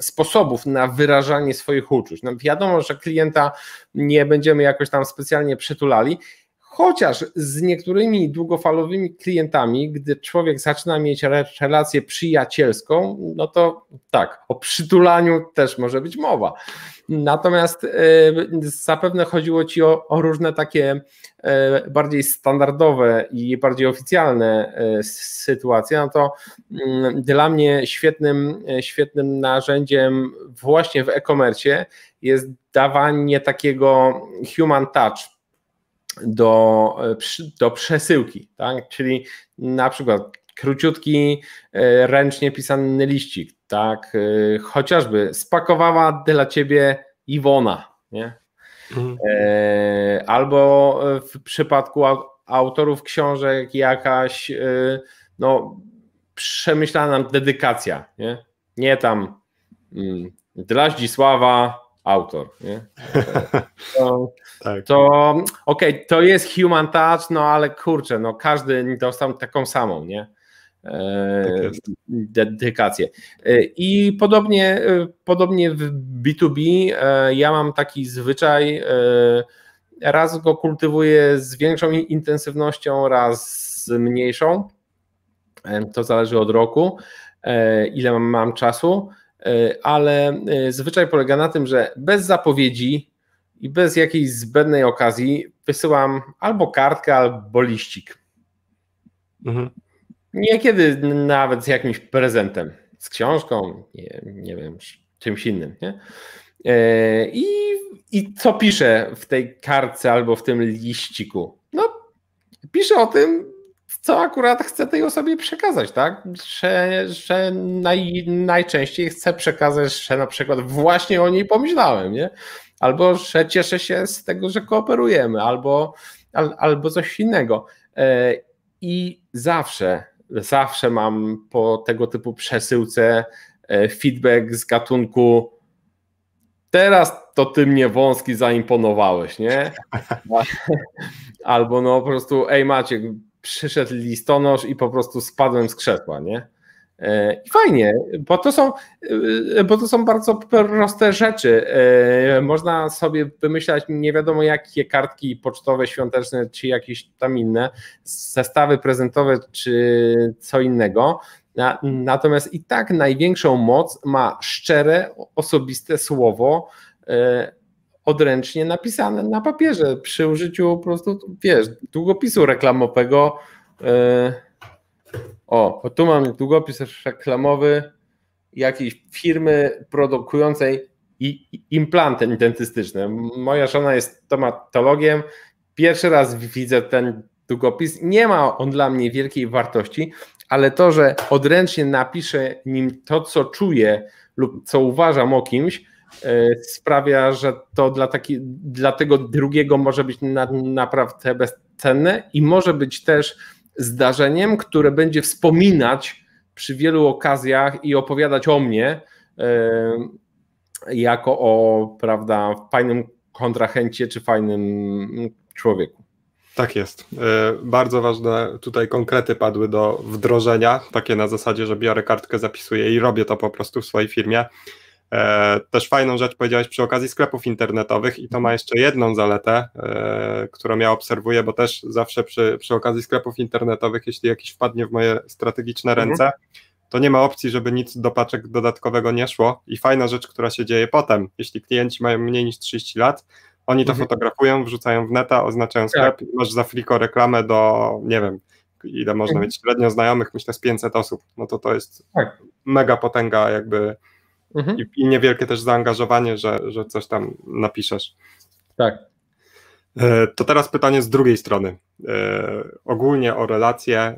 sposobów na wyrażanie swoich uczuć. No wiadomo, że klienta nie będziemy jakoś tam specjalnie przytulali, Chociaż z niektórymi długofalowymi klientami, gdy człowiek zaczyna mieć relację przyjacielską, no to tak, o przytulaniu też może być mowa. Natomiast e, zapewne chodziło Ci o, o różne takie e, bardziej standardowe i bardziej oficjalne e, sytuacje, no to mm, dla mnie świetnym, świetnym narzędziem właśnie w e-commerce jest dawanie takiego human touch do, do przesyłki, tak? czyli na przykład króciutki, e, ręcznie pisany liścik, tak? E, chociażby spakowała dla ciebie Iwona, nie? Mhm. E, albo w przypadku autorów książek jakaś no, przemyślana dedykacja, nie? Nie tam mm, dla Zdzisława autor. Nie? To, tak. to okej, okay, to jest human touch, no ale kurczę, no każdy dostał taką samą, nie? E, tak dedykację. E, I podobnie, e, podobnie w B2B ja mam taki zwyczaj, raz go kultywuję z większą intensywnością, raz z mniejszą. To zależy od roku, ile mam czasu. E, ale e, zwyczaj polega na tym, że bez zapowiedzi i bez jakiejś zbędnej okazji wysyłam albo kartkę, albo liścik. Mhm. Niekiedy nawet z jakimś prezentem, z książką, nie, nie wiem, czymś innym. Nie? E, I, I co piszę w tej kartce albo w tym liściku? No, piszę o tym, co akurat chcę tej osobie przekazać, tak? Że, że naj, najczęściej chcę przekazać, że na przykład właśnie o niej pomyślałem, nie? Albo że cieszę się z tego, że kooperujemy, albo, al, albo coś innego. E, I zawsze, zawsze mam po tego typu przesyłce e, feedback z gatunku teraz to ty mnie wąski zaimponowałeś, nie? Albo no po prostu, ej Maciek, przyszedł listonosz i po prostu spadłem z krzesła, nie? E, I fajnie, bo to są, e, bo to są bardzo proste rzeczy. E, można sobie wymyślać nie wiadomo jakie kartki pocztowe, świąteczne, czy jakieś tam inne, zestawy prezentowe, czy co innego. Natomiast i tak największą moc ma szczere, osobiste słowo, odręcznie napisane na papierze przy użyciu po prostu, wiesz, długopisu reklamowego. E, o, tu mam długopis reklamowy jakiejś firmy produkującej implanty dentystyczne. Moja żona jest stomatologiem. Pierwszy raz widzę ten długopis. Nie ma on dla mnie wielkiej wartości, ale to, że odręcznie napiszę nim to, co czuję lub co uważam o kimś, sprawia, że to dla, taki, dla tego drugiego może być na, naprawdę bezcenne i może być też zdarzeniem, które będzie wspominać przy wielu okazjach i opowiadać o mnie e, jako o prawda, fajnym kontrahencie czy fajnym człowieku. Tak jest. E, bardzo ważne tutaj konkrety padły do wdrożenia, takie na zasadzie, że biorę kartkę, zapisuję i robię to po prostu w swojej firmie. E, też fajną rzecz powiedziałeś przy okazji sklepów internetowych i to ma jeszcze jedną zaletę, e, którą ja obserwuję, bo też zawsze przy, przy okazji sklepów internetowych, jeśli jakiś wpadnie w moje strategiczne mhm. ręce, to nie ma opcji, żeby nic do paczek dodatkowego nie szło i fajna rzecz, która się dzieje potem, jeśli klienci mają mniej niż 30 lat, oni to mhm. fotografują, wrzucają w neta, oznaczają sklep, tak. masz za fliko reklamę do, nie wiem, ile można mhm. mieć średnio znajomych, myślę z 500 osób, no to to jest tak. mega potęga jakby mhm. i, i niewielkie też zaangażowanie, że, że coś tam napiszesz. Tak. E, to teraz pytanie z drugiej strony. E, ogólnie o relacje, e,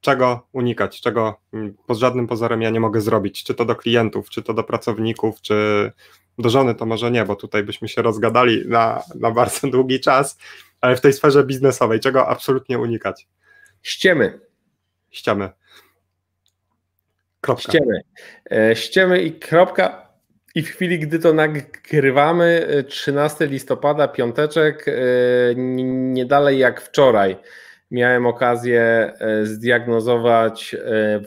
czego unikać, czego pod żadnym pozorem ja nie mogę zrobić, czy to do klientów, czy to do pracowników, czy do żony, to może nie, bo tutaj byśmy się rozgadali na, na bardzo długi czas, ale w tej sferze biznesowej, czego absolutnie unikać? Ściemy. Ściemy. Kropka. Ściemy. E, ściemy i kropka. I w chwili, gdy to nagrywamy, 13 e, listopada, piąteczek, e, nie dalej jak wczoraj, miałem okazję zdiagnozować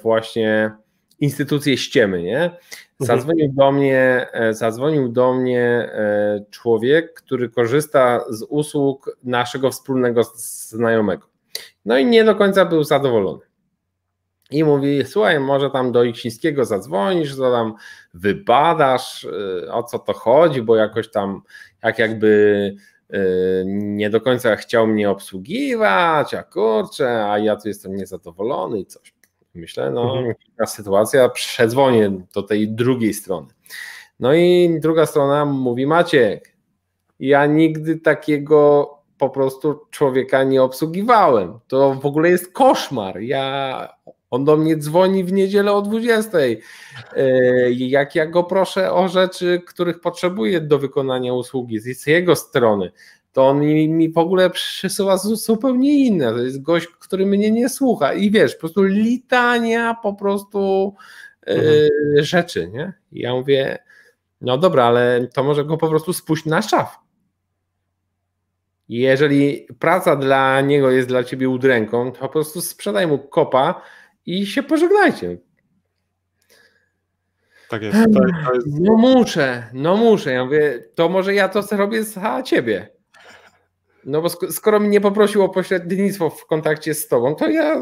właśnie instytucję ściemy, nie? Mhm. Zadzwonił do mnie, zadzwonił do mnie człowiek, który korzysta z usług naszego wspólnego znajomego. No i nie do końca był zadowolony i mówi, słuchaj, może tam do Iksińskiego zadzwonisz, to tam wybadasz, y, o co to chodzi, bo jakoś tam, jak jakby y, nie do końca chciał mnie obsługiwać, a kurczę, a ja tu jestem niezadowolony i coś. Myślę, no mhm. ta sytuacja, przedzwonię do tej drugiej strony. No i druga strona mówi, Maciek, ja nigdy takiego po prostu człowieka nie obsługiwałem. To w ogóle jest koszmar. Ja on do mnie dzwoni w niedzielę o 20. E, jak ja go proszę o rzeczy, których potrzebuję do wykonania usługi z jego strony, to on mi, mi w ogóle przysyła zupełnie inne. To jest gość, który mnie nie słucha. I wiesz, po prostu litania po prostu e, mhm. rzeczy, nie? I ja mówię, no dobra, ale to może go po prostu spuść na szaf. Jeżeli praca dla niego jest dla ciebie udręką, to po prostu sprzedaj mu kopa, i się pożegnajcie. Tak jest. To, to jest... No muszę, no muszę. Ja mówię, to może ja to robię za ciebie. No bo skoro mnie nie poprosił o pośrednictwo w kontakcie z tobą, to ja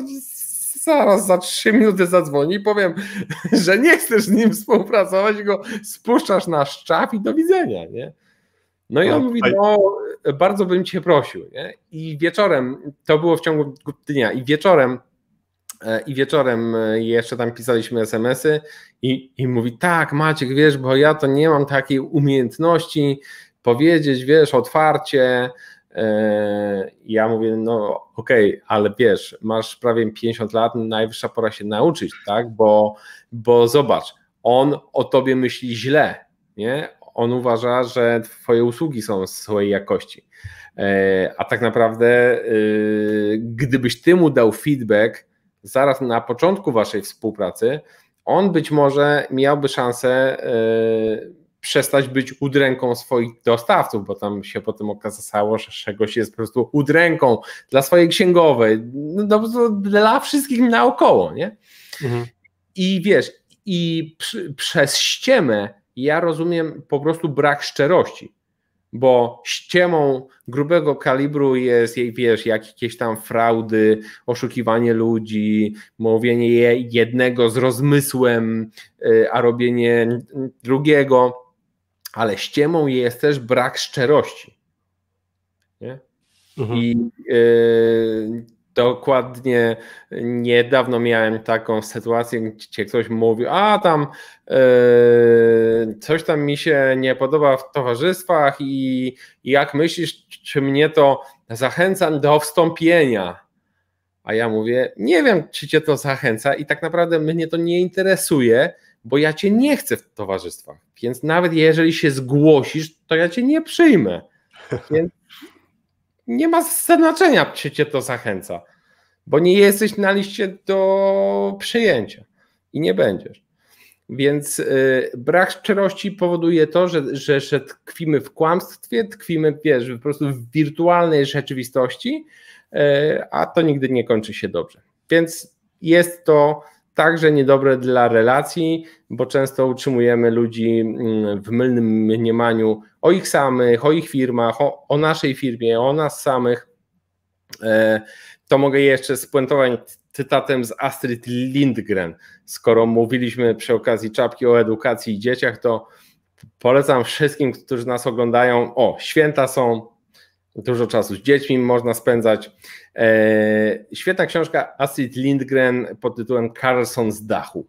zaraz za trzy minuty zadzwoni i powiem, że nie chcesz z nim współpracować, go spuszczasz na szczap i do widzenia, nie? No i on no, mówi, no bardzo bym cię prosił, nie? I wieczorem, to było w ciągu dnia, i wieczorem i wieczorem e, jeszcze tam pisaliśmy SMS-y i, i mówi, tak Maciek, wiesz, bo ja to nie mam takiej umiejętności powiedzieć, wiesz, otwarcie, Ja mówię, no okej, okay, ale wiesz, masz prawie 50 lat, najwyższa pora się nauczyć, tak? Bo, bo zobacz, on o tobie myśli źle, nie? On uważa, że twoje usługi są swojej jakości. A tak naprawdę, gdybyś ty mu dał feedback zaraz na początku waszej współpracy, on być może miałby szansę przestać być udręką swoich dostawców, bo tam się potem okazało, że czegoś jest po prostu udręką dla swojej księgowej, no, dla wszystkich naokoło, nie? Mhm. I wiesz, i przy, przez ściemę ja rozumiem po prostu brak szczerości, bo ściemą grubego kalibru jest, wiesz, jakieś tam fraudy, oszukiwanie ludzi, mówienie jednego z rozmysłem, y, a robienie drugiego ale ściemą jest też brak szczerości. Nie? Mhm. I y, dokładnie niedawno miałem taką sytuację, gdzie ktoś mówił, a tam y, coś tam mi się nie podoba w towarzystwach i, i jak myślisz, czy mnie to zachęca do wstąpienia? A ja mówię, nie wiem, czy cię to zachęca i tak naprawdę mnie to nie interesuje, bo ja cię nie chcę w towarzystwach. Więc nawet jeżeli się zgłosisz, to ja cię nie przyjmę. Więc nie ma znaczenia, czy cię to zachęca, bo nie jesteś na liście do przyjęcia i nie będziesz. Więc y, brak szczerości powoduje to, że, że, że tkwimy w kłamstwie, tkwimy wiesz, po prostu w wirtualnej rzeczywistości, y, a to nigdy nie kończy się dobrze. Więc jest to także niedobre dla relacji, bo często utrzymujemy ludzi mm, w mylnym mniemaniu o ich samych, o ich firmach, o, o naszej firmie, o nas samych. E, to mogę jeszcze spuentować cytatem z Astrid Lindgren. Skoro mówiliśmy przy okazji czapki o edukacji i dzieciach, to polecam wszystkim, którzy nas oglądają. O, święta są, dużo czasu z dziećmi można spędzać. E, świetna książka Astrid Lindgren pod tytułem Carlson z dachu.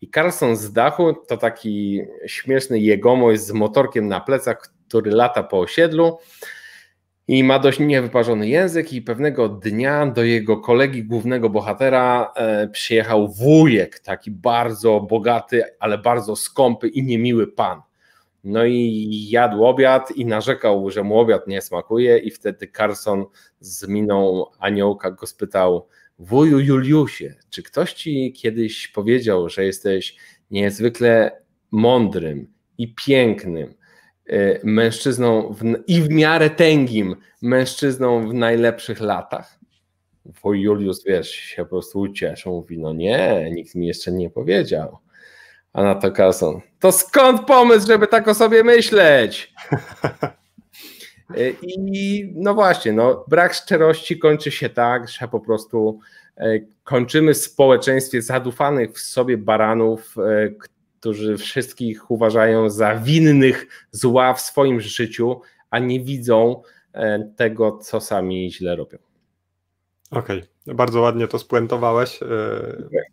I Carlson z dachu to taki śmieszny jegomość z motorkiem na plecach, który lata po osiedlu i ma dość niewyparzony język i pewnego dnia do jego kolegi głównego bohatera e, przyjechał wujek, taki bardzo bogaty, ale bardzo skąpy i niemiły pan. No i jadł obiad i narzekał, że mu obiad nie smakuje i wtedy Carson z miną aniołka go spytał wuju Juliusie, czy ktoś ci kiedyś powiedział, że jesteś niezwykle mądrym i pięknym y, mężczyzną w, i w miarę tęgim mężczyzną w najlepszych latach? Wuj Julius, wiesz, się po prostu ucieszył, mówi, no nie, nikt mi jeszcze nie powiedział. A na to Carlson, to skąd pomysł, żeby tak o sobie myśleć? I no właśnie, no, brak szczerości kończy się tak, że po prostu e, kończymy w społeczeństwie zadufanych w sobie baranów, e, którzy wszystkich uważają za winnych zła w swoim życiu, a nie widzą e, tego, co sami źle robią. Okej, okay. bardzo ładnie to spuentowałeś.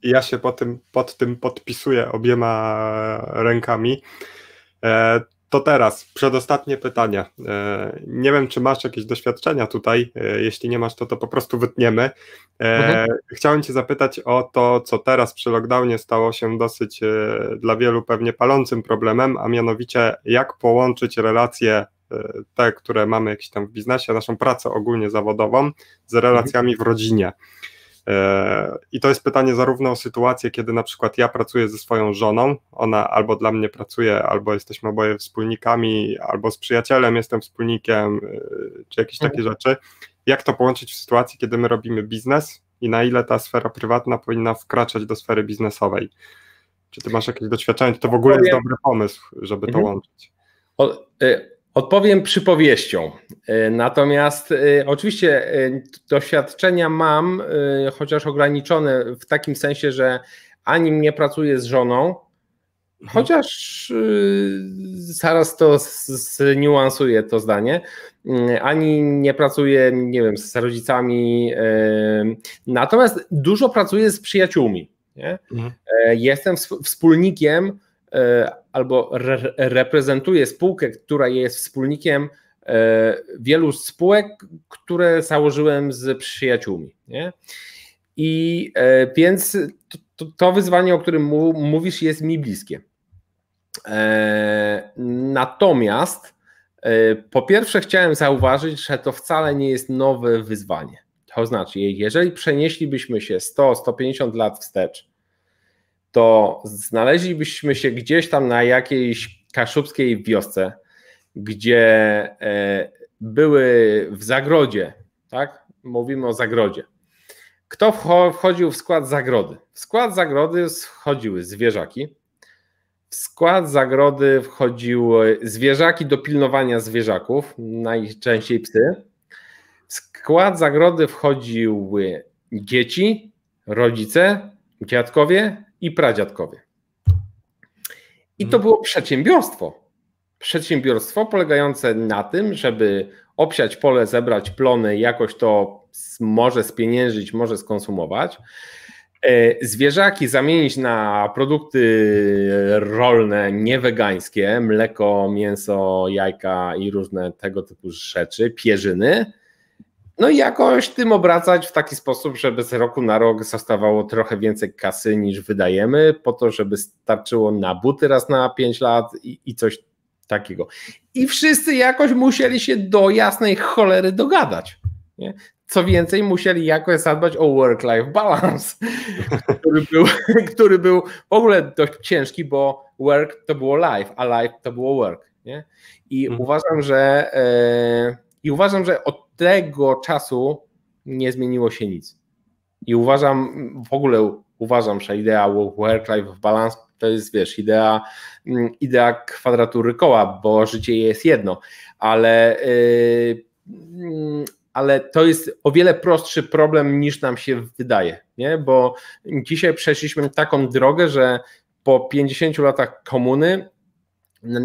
Ja się pod tym, pod tym podpisuję obiema rękami. To teraz, przedostatnie pytanie. E, nie wiem, czy masz jakieś doświadczenia tutaj. E, jeśli nie masz, to to po prostu wytniemy. E, mhm. Chciałem Cię zapytać o to, co teraz przy lockdownie stało się dosyć dla wielu pewnie palącym problemem, a mianowicie jak połączyć relacje te, które mamy jakieś tam w biznesie, naszą pracę ogólnie zawodową z relacjami w rodzinie. E, I to jest pytanie zarówno o sytuację, kiedy na przykład ja pracuję ze swoją żoną, ona albo dla mnie pracuje, albo jesteśmy oboje wspólnikami, albo z przyjacielem jestem wspólnikiem, e, czy jakieś takie mhm. rzeczy. Jak to połączyć w sytuacji, kiedy my robimy biznes i na ile ta sfera prywatna powinna wkraczać do sfery biznesowej? Czy ty masz jakieś doświadczenie? Czy to w ogóle jest dobry pomysł, żeby to mhm. łączyć? O, y Odpowiem przypowieścią. E, natomiast e, oczywiście e, doświadczenia mam, chociaż ograniczone w takim sensie, że ani nie pracuję z żoną, mhm. chociaż zaraz to zniuansuję to zdanie, ani nie pracuję, nie wiem, z rodzicami, natomiast dużo pracuję z przyjaciółmi. Nie? Mhm. Jestem wspólnikiem albo re reprezentuje spółkę, która jest wspólnikiem wielu spółek, które założyłem z przyjaciółmi. Nie? I więc to, to wyzwanie, o którym mówisz, jest mi bliskie. Natomiast po pierwsze chciałem zauważyć, że to wcale nie jest nowe wyzwanie. To znaczy, jeżeli przenieślibyśmy się 100-150 lat wstecz, to znaleźlibyśmy się gdzieś tam na jakiejś kaszubskiej wiosce, gdzie e, były w zagrodzie, tak? Mówimy o zagrodzie. Kto wchodził w skład zagrody? W skład zagrody wchodziły zwierzaki, w skład zagrody wchodziły zwierzaki do pilnowania zwierzaków, najczęściej psy. W skład zagrody wchodziły dzieci, rodzice, dziadkowie i pradziadkowie. I to mhm. było przedsiębiorstwo. Przedsiębiorstwo polegające na tym, żeby obsiać pole, zebrać plony, jakoś to może spieniężyć, może skonsumować. E, zwierzaki zamienić na produkty rolne, niewegańskie, mleko, mięso, jajka i różne tego typu rzeczy, pierzyny no i jakoś tym obracać w taki sposób, żeby z roku na rok zostawało trochę więcej kasy niż wydajemy, po to, żeby starczyło na buty raz na 5 lat i, i coś takiego. I wszyscy jakoś musieli się do jasnej cholery dogadać. Nie? Co więcej, musieli jakoś zadbać o work-life balance, który był, który był w ogóle dość ciężki, bo work to było life, a life to było work. Nie? I mhm. uważam, że e, i uważam, że od tego czasu nie zmieniło się nic. I uważam, w ogóle uważam, że idea work-life balance to jest, wiesz, idea, mm, idea kwadratury koła, bo życie jest jedno, ale, yy, ale to jest o wiele prostszy problem niż nam się wydaje, nie? bo dzisiaj przeszliśmy taką drogę, że po 50 latach komuny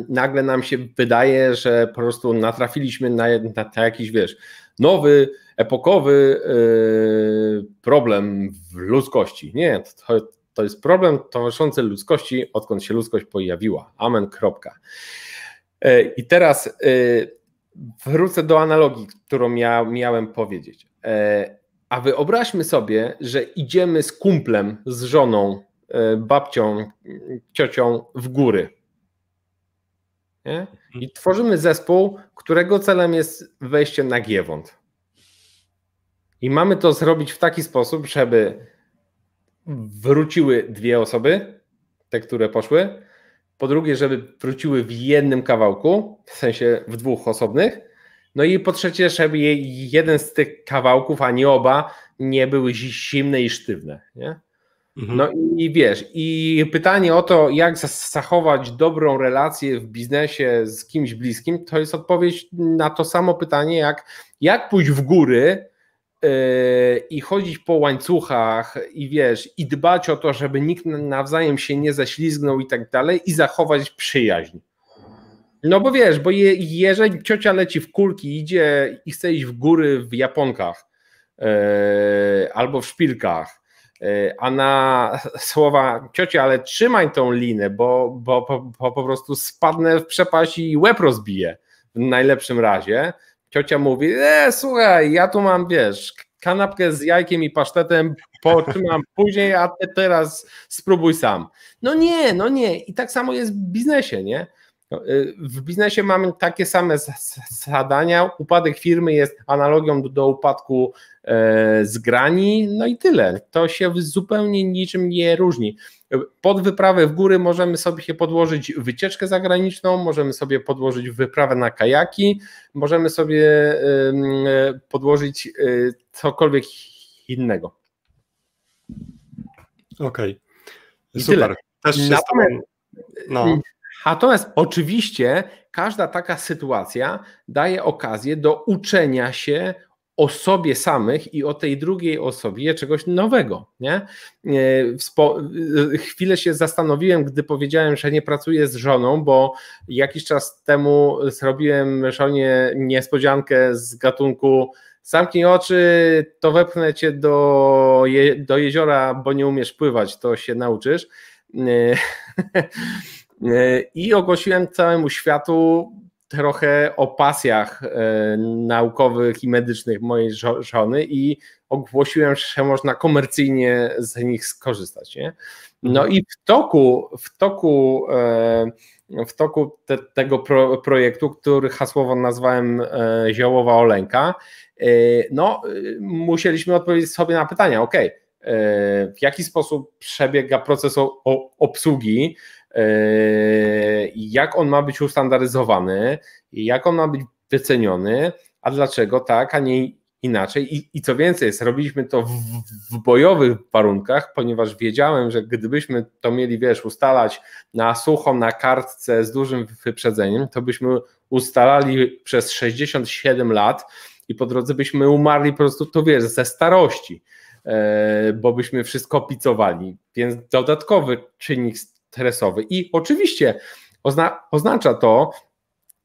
nagle nam się wydaje, że po prostu natrafiliśmy na, na, na jakiś, wiesz, nowy, epokowy yy, problem w ludzkości. Nie, to, to jest problem towarzyszący ludzkości, odkąd się ludzkość pojawiła. Amen, kropka. Yy, I teraz yy, wrócę do analogii, którą mia, miałem powiedzieć. A wyobraźmy sobie, że idziemy z kumplem, z żoną, babcią, ciocią w góry nie? I tworzymy zespół, którego celem jest wejście na Giewont. I mamy to zrobić w taki sposób, żeby wróciły dwie osoby, te, które poszły. Po drugie, żeby wróciły w jednym kawałku, w sensie w dwóch osobnych. No i po trzecie, żeby jeden z tych kawałków, a nie oba, nie były zimne i sztywne. Nie? Mhm. No i wiesz, i pytanie o to, jak zachować dobrą relację w biznesie z kimś bliskim, to jest odpowiedź na to samo pytanie, jak, jak pójść w góry yy, i chodzić po łańcuchach i wiesz, i dbać o to, żeby nikt nawzajem się nie ześlizgnął i tak dalej, i zachować przyjaźń. No bo wiesz, bo je, jeżeli ciocia leci w kulki, idzie i chce iść w góry w japonkach yy, albo w szpilkach, a na słowa ciocia, ale trzymaj tą linę, bo, bo, bo, bo po prostu spadnę w przepaść i łeb rozbiję w najlepszym razie. Ciocia mówi, e, słuchaj, ja tu mam, wiesz, kanapkę z jajkiem i pasztetem, potrzymam później, a ty teraz spróbuj sam. No nie, no nie. I tak samo jest w biznesie, nie? No, y, w biznesie mamy takie same zadania. Upadek firmy jest analogią do, do upadku e, zgrani, no i tyle. To się zupełnie niczym nie różni. Pod wyprawę w góry możemy sobie podłożyć wycieczkę zagraniczną, możemy sobie podłożyć wyprawę na kajaki, możemy sobie podłożyć e, cokolwiek innego. Okej, okay. super. Też się Natomiast, no. Natomiast oczywiście każda taka sytuacja daje okazję do uczenia się o sobie samych i o tej drugiej osobie czegoś nowego. Nie? E, e, chwilę się zastanowiłem, gdy powiedziałem, że nie pracuję z żoną, bo jakiś czas temu zrobiłem żonie niespodziankę z gatunku zamknij oczy, to wepchnę cię do, je, do jeziora, bo nie umiesz pływać, to się nauczysz. E, I ogłosiłem całemu światu, trochę o pasjach naukowych i medycznych mojej żony i ogłosiłem, że można komercyjnie z nich skorzystać. Nie? No i w toku, w toku, w toku te, tego pro, projektu, który hasłowo nazwałem Ziołowa Olenka, no musieliśmy odpowiedzieć sobie na pytania, ok, w jaki sposób przebiega proces obsługi, jak on ma być ustandaryzowany, jak on ma być wyceniony, a dlaczego tak, a nie inaczej. I, i co więcej, zrobiliśmy to w, w, bojowych warunkach, ponieważ wiedziałem, że gdybyśmy to mieli, wiesz, ustalać na sucho, na kartce z dużym wyprzedzeniem, to byśmy ustalali przez 67 lat i po drodze byśmy umarli po prostu, to wiesz, ze starości, e, bo byśmy wszystko picowali. Więc dodatkowy czynnik stresowy. I oczywiście ozna oznacza to,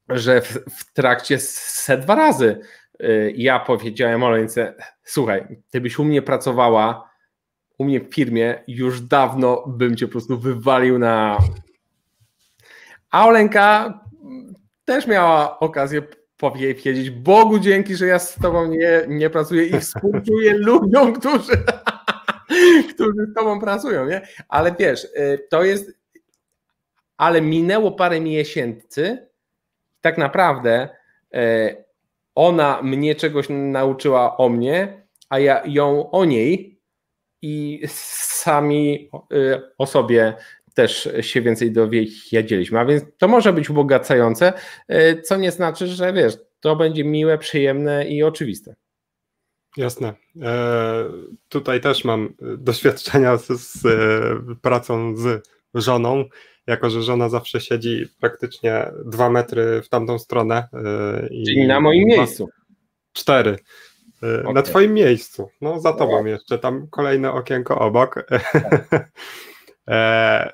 że w, w trakcie set dwa razy y, ja powiedziałem Oleńce, słuchaj, gdybyś u mnie pracowała, u mnie w firmie, już dawno bym cię po prostu wywalił na... A Olenka też miała okazję powiedzieć, Bogu dzięki, że ja z tobą nie, nie pracuję i współczuję ludziom, którzy, którzy z tobą pracują, nie? Ale wiesz, y, to jest, ale minęło parę miesięcy, tak naprawdę e, ona mnie czegoś nauczyła o mnie, a ja ją o niej i sami e, o sobie też się więcej dowiedzieliśmy. A więc to może być ubogacające, co nie znaczy, że wiesz, to będzie miłe, przyjemne i oczywiste. Jasne. tutaj też mam doświadczenia z, z pracą z żoną jako że żona zawsze siedzi praktycznie dwa metry w tamtą stronę. Yy, Czyli na moim miejscu. Cztery. Yy, okay. Na twoim miejscu. No za tobą no. jeszcze, tam kolejne okienko obok. e,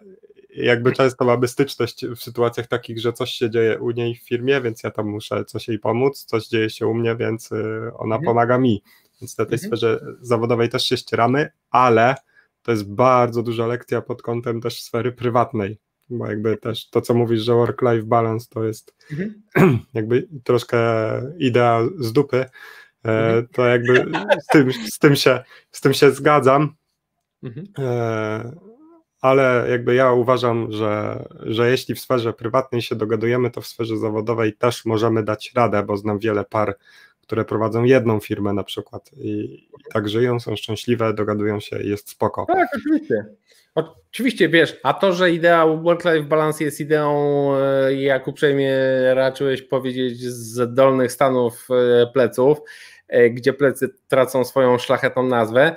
jakby często mamy styczność w sytuacjach takich, że coś się dzieje u niej w firmie, więc ja tam muszę coś jej pomóc, coś dzieje się u mnie, więc ona mhm. pomaga mi. Więc na tej mhm. sferze zawodowej też się ścieramy, ale to jest bardzo duża lekcja pod kątem też sfery prywatnej, bo jakby też to, co mówisz, że work-life balance to jest mhm. jakby troszkę idea z dupy, e, mhm. to jakby z tym, z tym, się, z tym się zgadzam, mhm. E, ale jakby ja uważam, że, że jeśli w sferze prywatnej się dogadujemy, to w sferze zawodowej też możemy dać radę, bo znam wiele par, które prowadzą jedną firmę na przykład i, i tak żyją, są szczęśliwe, dogadują się i jest spoko. Tak, oczywiście. Oczywiście, wiesz, a to, że idea work-life balance jest ideą, e, jak uprzejmie raczyłeś powiedzieć, z dolnych stanów e, pleców, e, gdzie plecy tracą swoją szlachetną nazwę,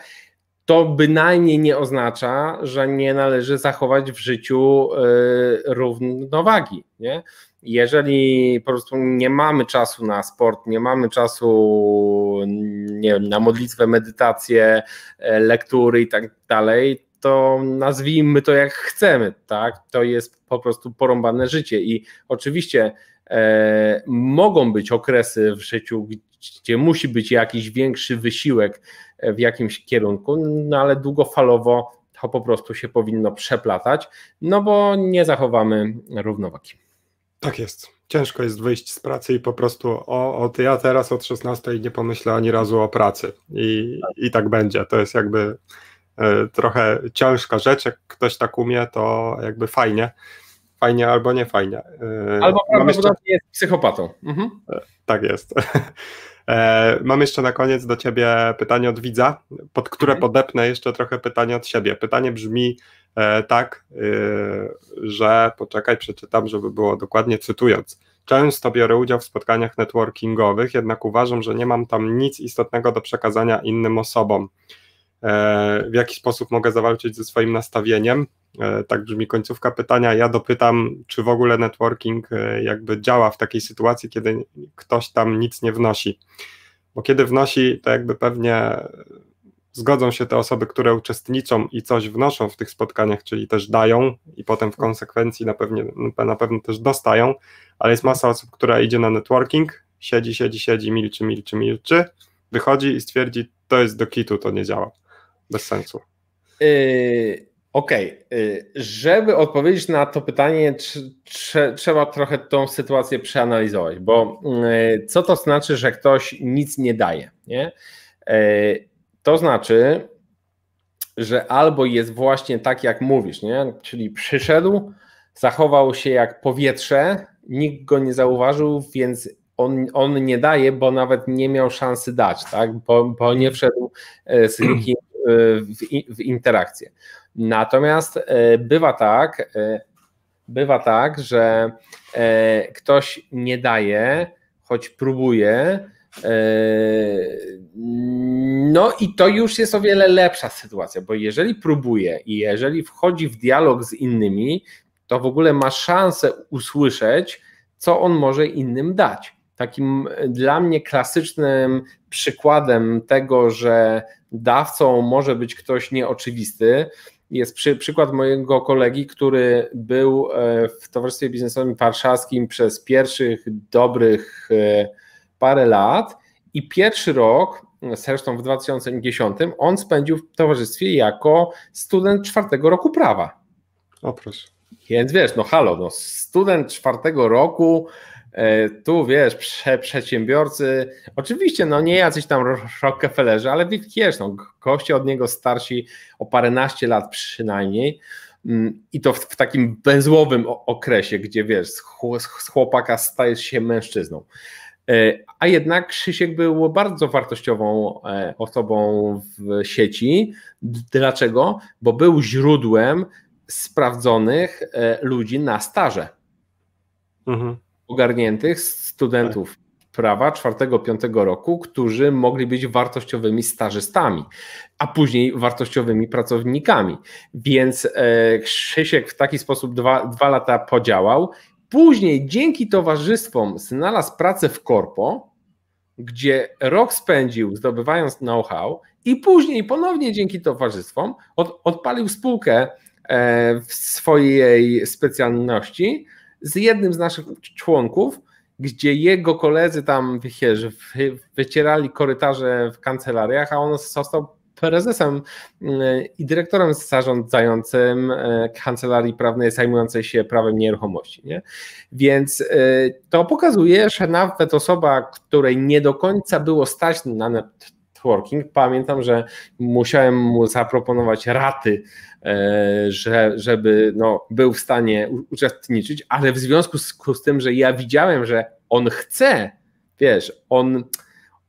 to bynajmniej nie oznacza, że nie należy zachować w życiu równowagi. Nie? Jeżeli po prostu nie mamy czasu na sport, nie mamy czasu nie wiem, na modlitwę, medytację, lektury i tak dalej, to nazwijmy to jak chcemy, tak? To jest po prostu porąbane życie i oczywiście e, mogą być okresy w życiu, gdzie musi być jakiś większy wysiłek e, w jakimś kierunku, no ale długofalowo to po prostu się powinno przeplatać, no bo nie zachowamy równowagi. Tak jest. Ciężko jest wyjść z pracy i po prostu o, o ja teraz od 16 nie pomyślę ani razu o pracy i, i tak będzie. To jest jakby E, trochę ciężka rzecz, jak ktoś tak umie, to jakby fajnie, fajnie albo nie fajnie. E, albo prawdopodobnie jeszcze... jest psychopatą. Mhm. E, tak jest. Mam jeszcze na koniec do Ciebie pytanie od widza, pod które mhm. podepnę jeszcze trochę pytanie od siebie. Pytanie brzmi tak, że poczekaj, przeczytam, żeby było dokładnie cytując. Często biorę udział w spotkaniach networkingowych, jednak uważam, że nie mam tam nic istotnego do przekazania innym osobom. E, w jaki sposób mogę zawalczyć ze swoim nastawieniem. E, tak brzmi końcówka pytania. Ja dopytam, czy w ogóle networking e, jakby działa w takiej sytuacji, kiedy ktoś tam nic nie wnosi. Bo kiedy wnosi, to jakby pewnie zgodzą się te osoby, które uczestniczą i coś wnoszą w tych spotkaniach, czyli też dają i potem w konsekwencji na, pewnie, na pewno też dostają, ale jest masa osób, która idzie na networking, siedzi, siedzi, siedzi, milczy, milczy, milczy, wychodzi i stwierdzi, to jest do kitu, to nie działa bez sensu. Yy, Okej, okay. żeby odpowiedzieć na to pytanie, trzeba trochę tą sytuację przeanalizować, bo y, co to znaczy, że ktoś nic nie daje? Nie? Y, to znaczy, że albo jest właśnie tak, jak mówisz, nie? czyli przyszedł, zachował się jak powietrze, nikt go nie zauważył, więc on, on nie daje, bo nawet nie miał szansy dać, tak? bo, bo nie wszedł y, z nikim w, w interakcję. Natomiast e, bywa tak, e, bywa tak, że e, ktoś nie daje, choć próbuje. No i to już jest o wiele lepsza sytuacja, bo jeżeli próbuje i jeżeli wchodzi w dialog z innymi, to w ogóle ma szansę usłyszeć, co on może innym dać. Takim dla mnie klasycznym przykładem tego, że dawcą może być ktoś nieoczywisty, jest przy, przykład mojego kolegi, który był e, w Towarzystwie Biznesowym Warszawskim przez pierwszych dobrych e, parę lat i pierwszy rok, zresztą w 2010, on spędził w towarzystwie jako student czwartego roku prawa. O proszę. Więc wiesz, no halo, no student czwartego roku, E, tu wiesz, prze, przedsiębiorcy, oczywiście no nie jacyś tam Rockefellerzy, ale wiesz, no, goście od niego starsi o paręnaście lat przynajmniej mm, i to w, w takim węzłowym okresie, gdzie wiesz, z chłopaka stajesz się mężczyzną. E, a jednak Krzysiek był bardzo wartościową e, osobą w sieci. Dlaczego? Bo był źródłem sprawdzonych ludzi na staże. Mhm ogarniętych studentów tak. prawa czwartego-piątego roku, którzy mogli być wartościowymi stażystami, a później wartościowymi pracownikami. Więc e, Krzysiek w taki sposób dwa, dwa lata podziałał. Później dzięki towarzystwom znalazł pracę w korpo, gdzie rok spędził zdobywając know-how i później ponownie dzięki towarzystwom od, odpalił spółkę e, w swojej specjalności, z jednym z naszych członków, gdzie jego koledzy tam wycierali korytarze w kancelariach, a on został prezesem mm, i dyrektorem zarządzającym e, kancelarii prawnej zajmującej się prawem nieruchomości. Nie? Więc e, to pokazuje, że nawet osoba, której nie do końca było stać na networking, pamiętam, że musiałem mu zaproponować raty że, żeby no, był w stanie uczestniczyć, ale w związku z tym, że ja widziałem, że on chce, wiesz, on,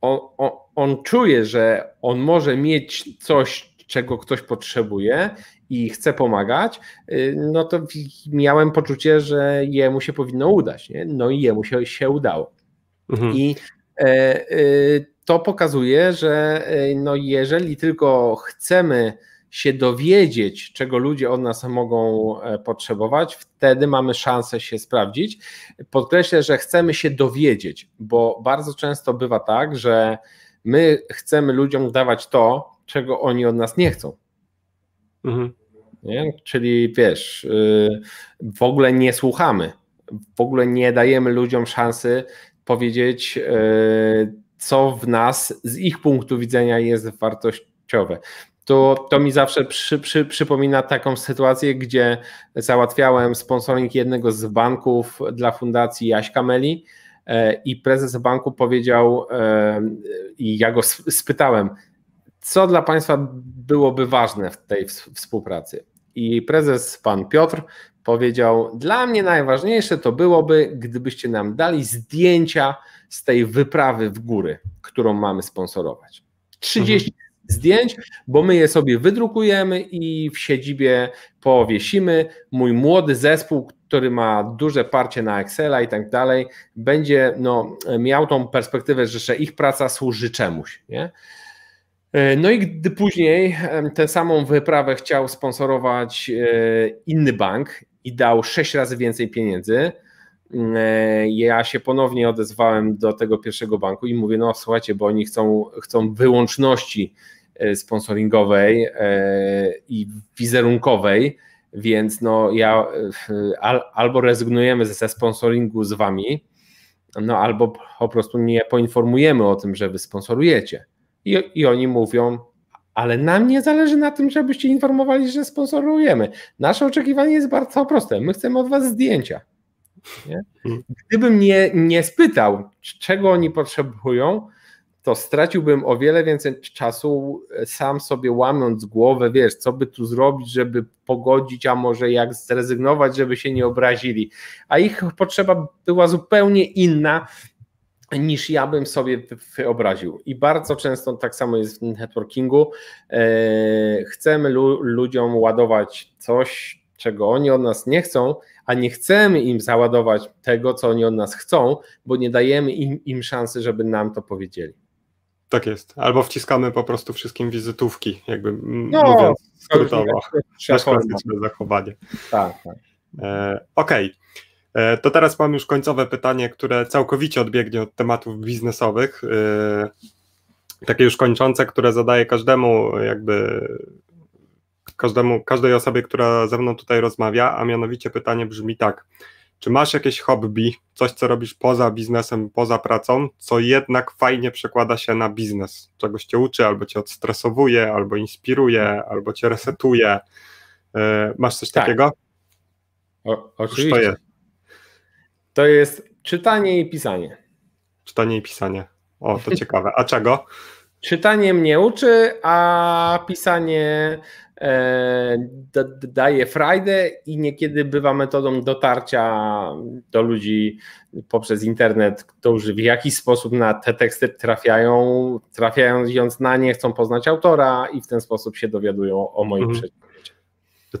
on, on, on czuje, że on może mieć coś, czego ktoś potrzebuje i chce pomagać, y, no to miałem poczucie, że jemu się powinno udać. Nie? No i jemu się, się udało. Mhm. I e, e, to pokazuje, że e, no jeżeli tylko chcemy się dowiedzieć, czego ludzie od nas mogą e, potrzebować, wtedy mamy szansę się sprawdzić. Podkreślę, że chcemy się dowiedzieć, bo bardzo często bywa tak, że my chcemy ludziom dawać to, czego oni od nas nie chcą. Mhm. Nie? Czyli wiesz, y, w ogóle nie słuchamy, w ogóle nie dajemy ludziom szansy powiedzieć, y, co w nas z ich punktu widzenia jest wartościowe to, to mi zawsze przy, przy, przypomina taką sytuację, gdzie załatwiałem sponsoring jednego z banków dla fundacji Jaś Kameli e, i prezes banku powiedział e, i ja go spytałem, co dla Państwa byłoby ważne w tej współpracy. I prezes pan Piotr powiedział: Dla mnie najważniejsze to byłoby, gdybyście nam dali zdjęcia z tej wyprawy w góry, którą mamy sponsorować. 30 mhm zdjęć, bo my je sobie wydrukujemy i w siedzibie powiesimy. Mój młody zespół, który ma duże parcie na Excela i tak dalej, będzie no, miał tą perspektywę, że ich praca służy czemuś. Nie? E, no i gdy później tę samą wyprawę chciał sponsorować e, inny bank i dał sześć razy więcej pieniędzy, e, ja się ponownie odezwałem do tego pierwszego banku i mówię, no słuchajcie, bo oni chcą, chcą wyłączności sponsoringowej e, i wizerunkowej, więc no ja e, albo rezygnujemy ze sponsoringu z wami, no albo po prostu nie poinformujemy o tym, że wy sponsorujecie. I, i oni mówią, ale nam nie zależy na tym, żebyście informowali, że sponsorujemy. Nasze oczekiwanie jest bardzo proste. My chcemy od Was zdjęcia. Nie? Hmm. Gdybym nie, nie spytał, czego oni potrzebują, to straciłbym o wiele więcej czasu e, sam sobie łamiąc głowę, wiesz, co by tu zrobić, żeby pogodzić, a może jak zrezygnować, żeby się nie obrazili. A ich potrzeba była zupełnie inna niż ja bym sobie wyobraził. I bardzo często tak samo jest w networkingu. E, chcemy lu ludziom ładować coś, czego oni od nas nie chcą, a nie chcemy im załadować tego, co oni od nas chcą, bo nie dajemy im, im szansy, żeby nam to powiedzieli. Tak jest. Albo wciskamy po prostu wszystkim wizytówki, jakby no, mówiąc skrótowo. Klasyczne zachowanie. Tak, tak. E, Okej. Okay. E, to teraz mam już końcowe pytanie, które całkowicie odbiegnie od tematów biznesowych. E, takie już kończące, które zadaję każdemu, jakby każdemu, każdej osobie, która ze mną tutaj rozmawia, a mianowicie pytanie brzmi tak. Czy masz jakieś hobby, coś, co robisz poza biznesem, poza pracą, co jednak fajnie przekłada się na biznes? Czegoś cię uczy, albo cię odstresowuje, albo inspiruje, albo cię resetuje. E, masz coś tak. takiego? O, oczywiście. To jest? to jest czytanie i pisanie. Czytanie i pisanie. O, to ciekawe. A czego? Czytanie mnie uczy, a pisanie E, daje frajdę i niekiedy bywa metodą dotarcia do ludzi poprzez internet, którzy w jakiś sposób na te teksty trafiają, trafiając na nie, chcą poznać autora i w ten sposób się dowiadują o moich mhm.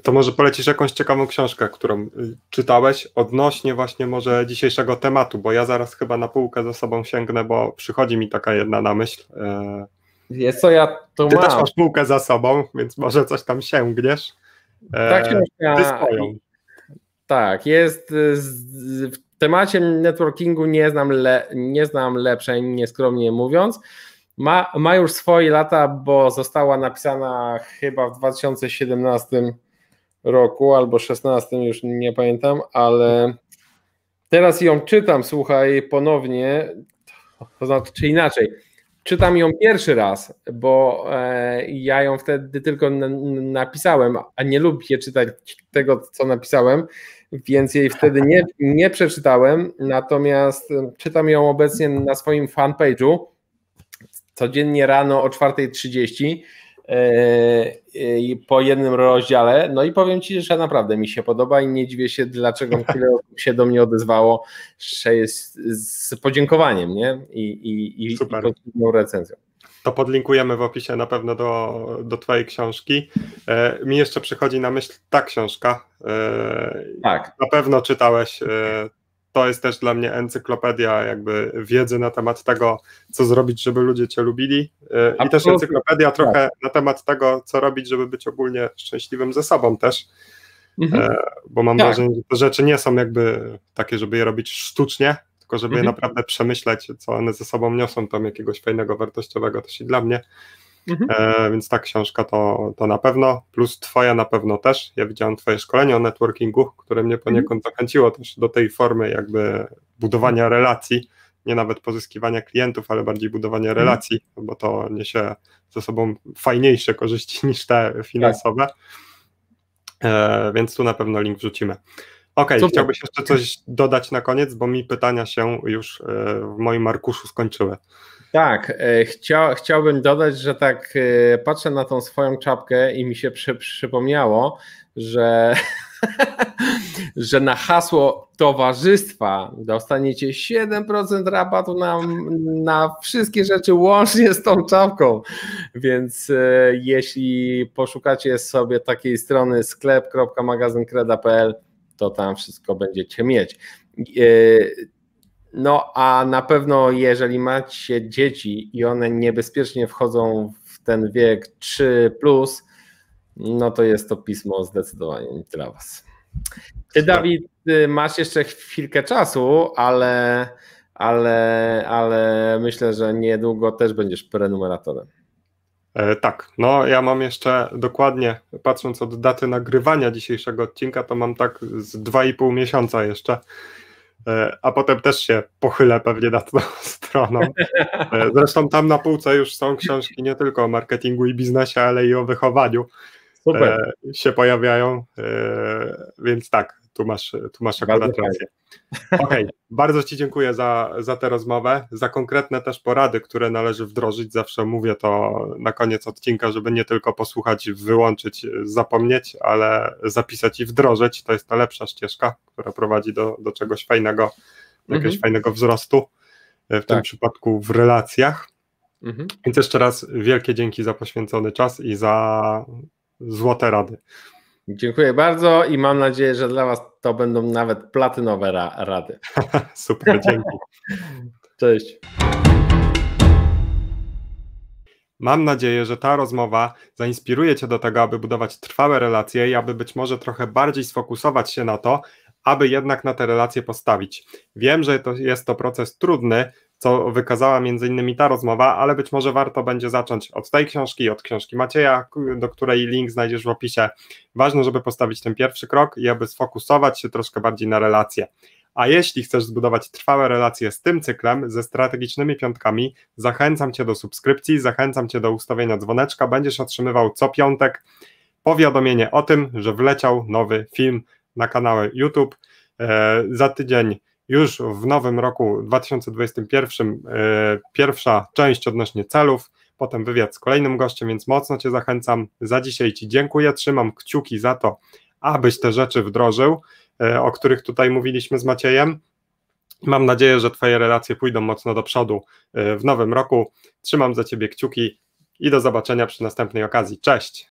To może polecisz jakąś ciekawą książkę, którą y, czytałeś odnośnie właśnie może dzisiejszego tematu, bo ja zaraz chyba na półkę ze sobą sięgnę, bo przychodzi mi taka jedna na myśl. E, jest co, ja to Ty mam. też masz półkę za sobą, więc może coś tam sięgniesz. E, tak, książka. Tak, jest w temacie networkingu nie znam, le, nie znam lepszej, nieskromnie mówiąc. Ma, ma już swoje lata, bo została napisana chyba w 2017 roku albo 16, już nie pamiętam, ale teraz ją czytam, słuchaj, ponownie, to znaczy, czy inaczej czytam ją pierwszy raz, bo e, ja ją wtedy tylko napisałem, a nie lubię czytać tego, co napisałem, więc jej wtedy nie, nie przeczytałem, natomiast czytam ją obecnie na swoim fanpage'u. Codziennie rano o 4.30 E, po jednym rozdziale. No i powiem Ci, że naprawdę mi się podoba i nie dziwię się, dlaczego tyle się do mnie odezwało, że jest z podziękowaniem nie? i, i, i, Super. i recenzją. To podlinkujemy w opisie na pewno do, do Twojej książki. E, mi jeszcze przychodzi na myśl ta książka. E, tak. Na pewno czytałeś e, to jest też dla mnie encyklopedia jakby wiedzy na temat tego, co zrobić, żeby ludzie cię lubili e, i też encyklopedia trochę tak. na temat tego, co robić, żeby być ogólnie szczęśliwym ze sobą też, mhm. E, bo mam tak. wrażenie, że te rzeczy nie są jakby takie, żeby je robić sztucznie, tylko żeby mhm. je naprawdę przemyśleć, co one ze sobą niosą tam jakiegoś fajnego, wartościowego też i dla mnie. Mhm. E, więc ta książka to, to na pewno, plus Twoja na pewno też. Ja widziałem Twoje szkolenie o networkingu, które mnie poniekąd mhm. zachęciło też do tej formy jakby budowania relacji, nie nawet pozyskiwania klientów, ale bardziej budowania mhm. relacji, bo to niesie ze sobą fajniejsze korzyści niż te finansowe. E, więc tu na pewno link wrzucimy. Okej, okay, chciałbyś jeszcze coś dodać na koniec, bo mi pytania się już e, w moim arkuszu skończyły. Tak, e, chcia, chciałbym dodać, że tak e, patrzę na tą swoją czapkę i mi się przy, przypomniało, że, że na hasło towarzystwa dostaniecie 7% rabatu na, na wszystkie rzeczy łącznie z tą czapką. Więc jeśli poszukacie sobie takiej strony sklep.magazynkreda.pl, to tam wszystko będziecie mieć. No a na pewno jeżeli macie dzieci i one niebezpiecznie wchodzą w ten wiek 3, no to jest to pismo zdecydowanie dla Was. Ty, Dawid, masz jeszcze chwilkę czasu, ale, ale, ale myślę, że niedługo też będziesz prenumeratorem. E, tak, no ja mam jeszcze dokładnie, patrząc od daty nagrywania dzisiejszego odcinka, to mam tak z 2,5 miesiąca jeszcze e, a potem też się pochylę pewnie nad tą stroną. E, zresztą tam na półce już są książki nie tylko o marketingu i biznesie, ale i o wychowaniu Super. się pojawiają, więc tak, tu masz, tu masz akurat rację. Okej, okay. bardzo Ci dziękuję za, za tę rozmowę, za konkretne też porady, które należy wdrożyć. Zawsze mówię to na koniec odcinka, żeby nie tylko posłuchać, wyłączyć, zapomnieć, ale zapisać i wdrożyć. To jest ta lepsza ścieżka, która prowadzi do, do czegoś fajnego, do jakiegoś mhm. fajnego wzrostu, w tak. tym przypadku w relacjach. Mhm. Więc jeszcze raz wielkie dzięki za poświęcony czas i za złote rady. Dziękuję bardzo i mam nadzieję, że dla Was to będą nawet platynowe ra rady. Super, dzięki. Cześć. Mam nadzieję, że ta rozmowa zainspiruje Cię do tego, aby budować trwałe relacje i aby być może trochę bardziej sfokusować się na to, aby jednak na te relacje postawić. Wiem, że to jest to proces trudny, co wykazała między innymi ta rozmowa, ale być może warto będzie zacząć od tej książki, od książki Macieja, do której link znajdziesz w opisie. Ważne, żeby postawić ten pierwszy krok i aby sfokusować się troszkę bardziej na relacje. A jeśli chcesz zbudować trwałe relacje z tym cyklem, ze strategicznymi piątkami, zachęcam Cię do subskrypcji, zachęcam Cię do ustawienia dzwoneczka. Będziesz otrzymywał co piątek powiadomienie o tym, że wleciał nowy film na kanale YouTube. E, za tydzień już w nowym roku 2021 e, pierwsza część odnośnie celów, potem wywiad z kolejnym gościem, więc mocno Cię zachęcam. Za dzisiaj Ci dziękuję, trzymam kciuki za to, abyś te rzeczy wdrożył, e, o których tutaj mówiliśmy z Maciejem. Mam nadzieję, że Twoje relacje pójdą mocno do przodu e, w nowym roku. Trzymam za Ciebie kciuki i do zobaczenia przy następnej okazji. Cześć!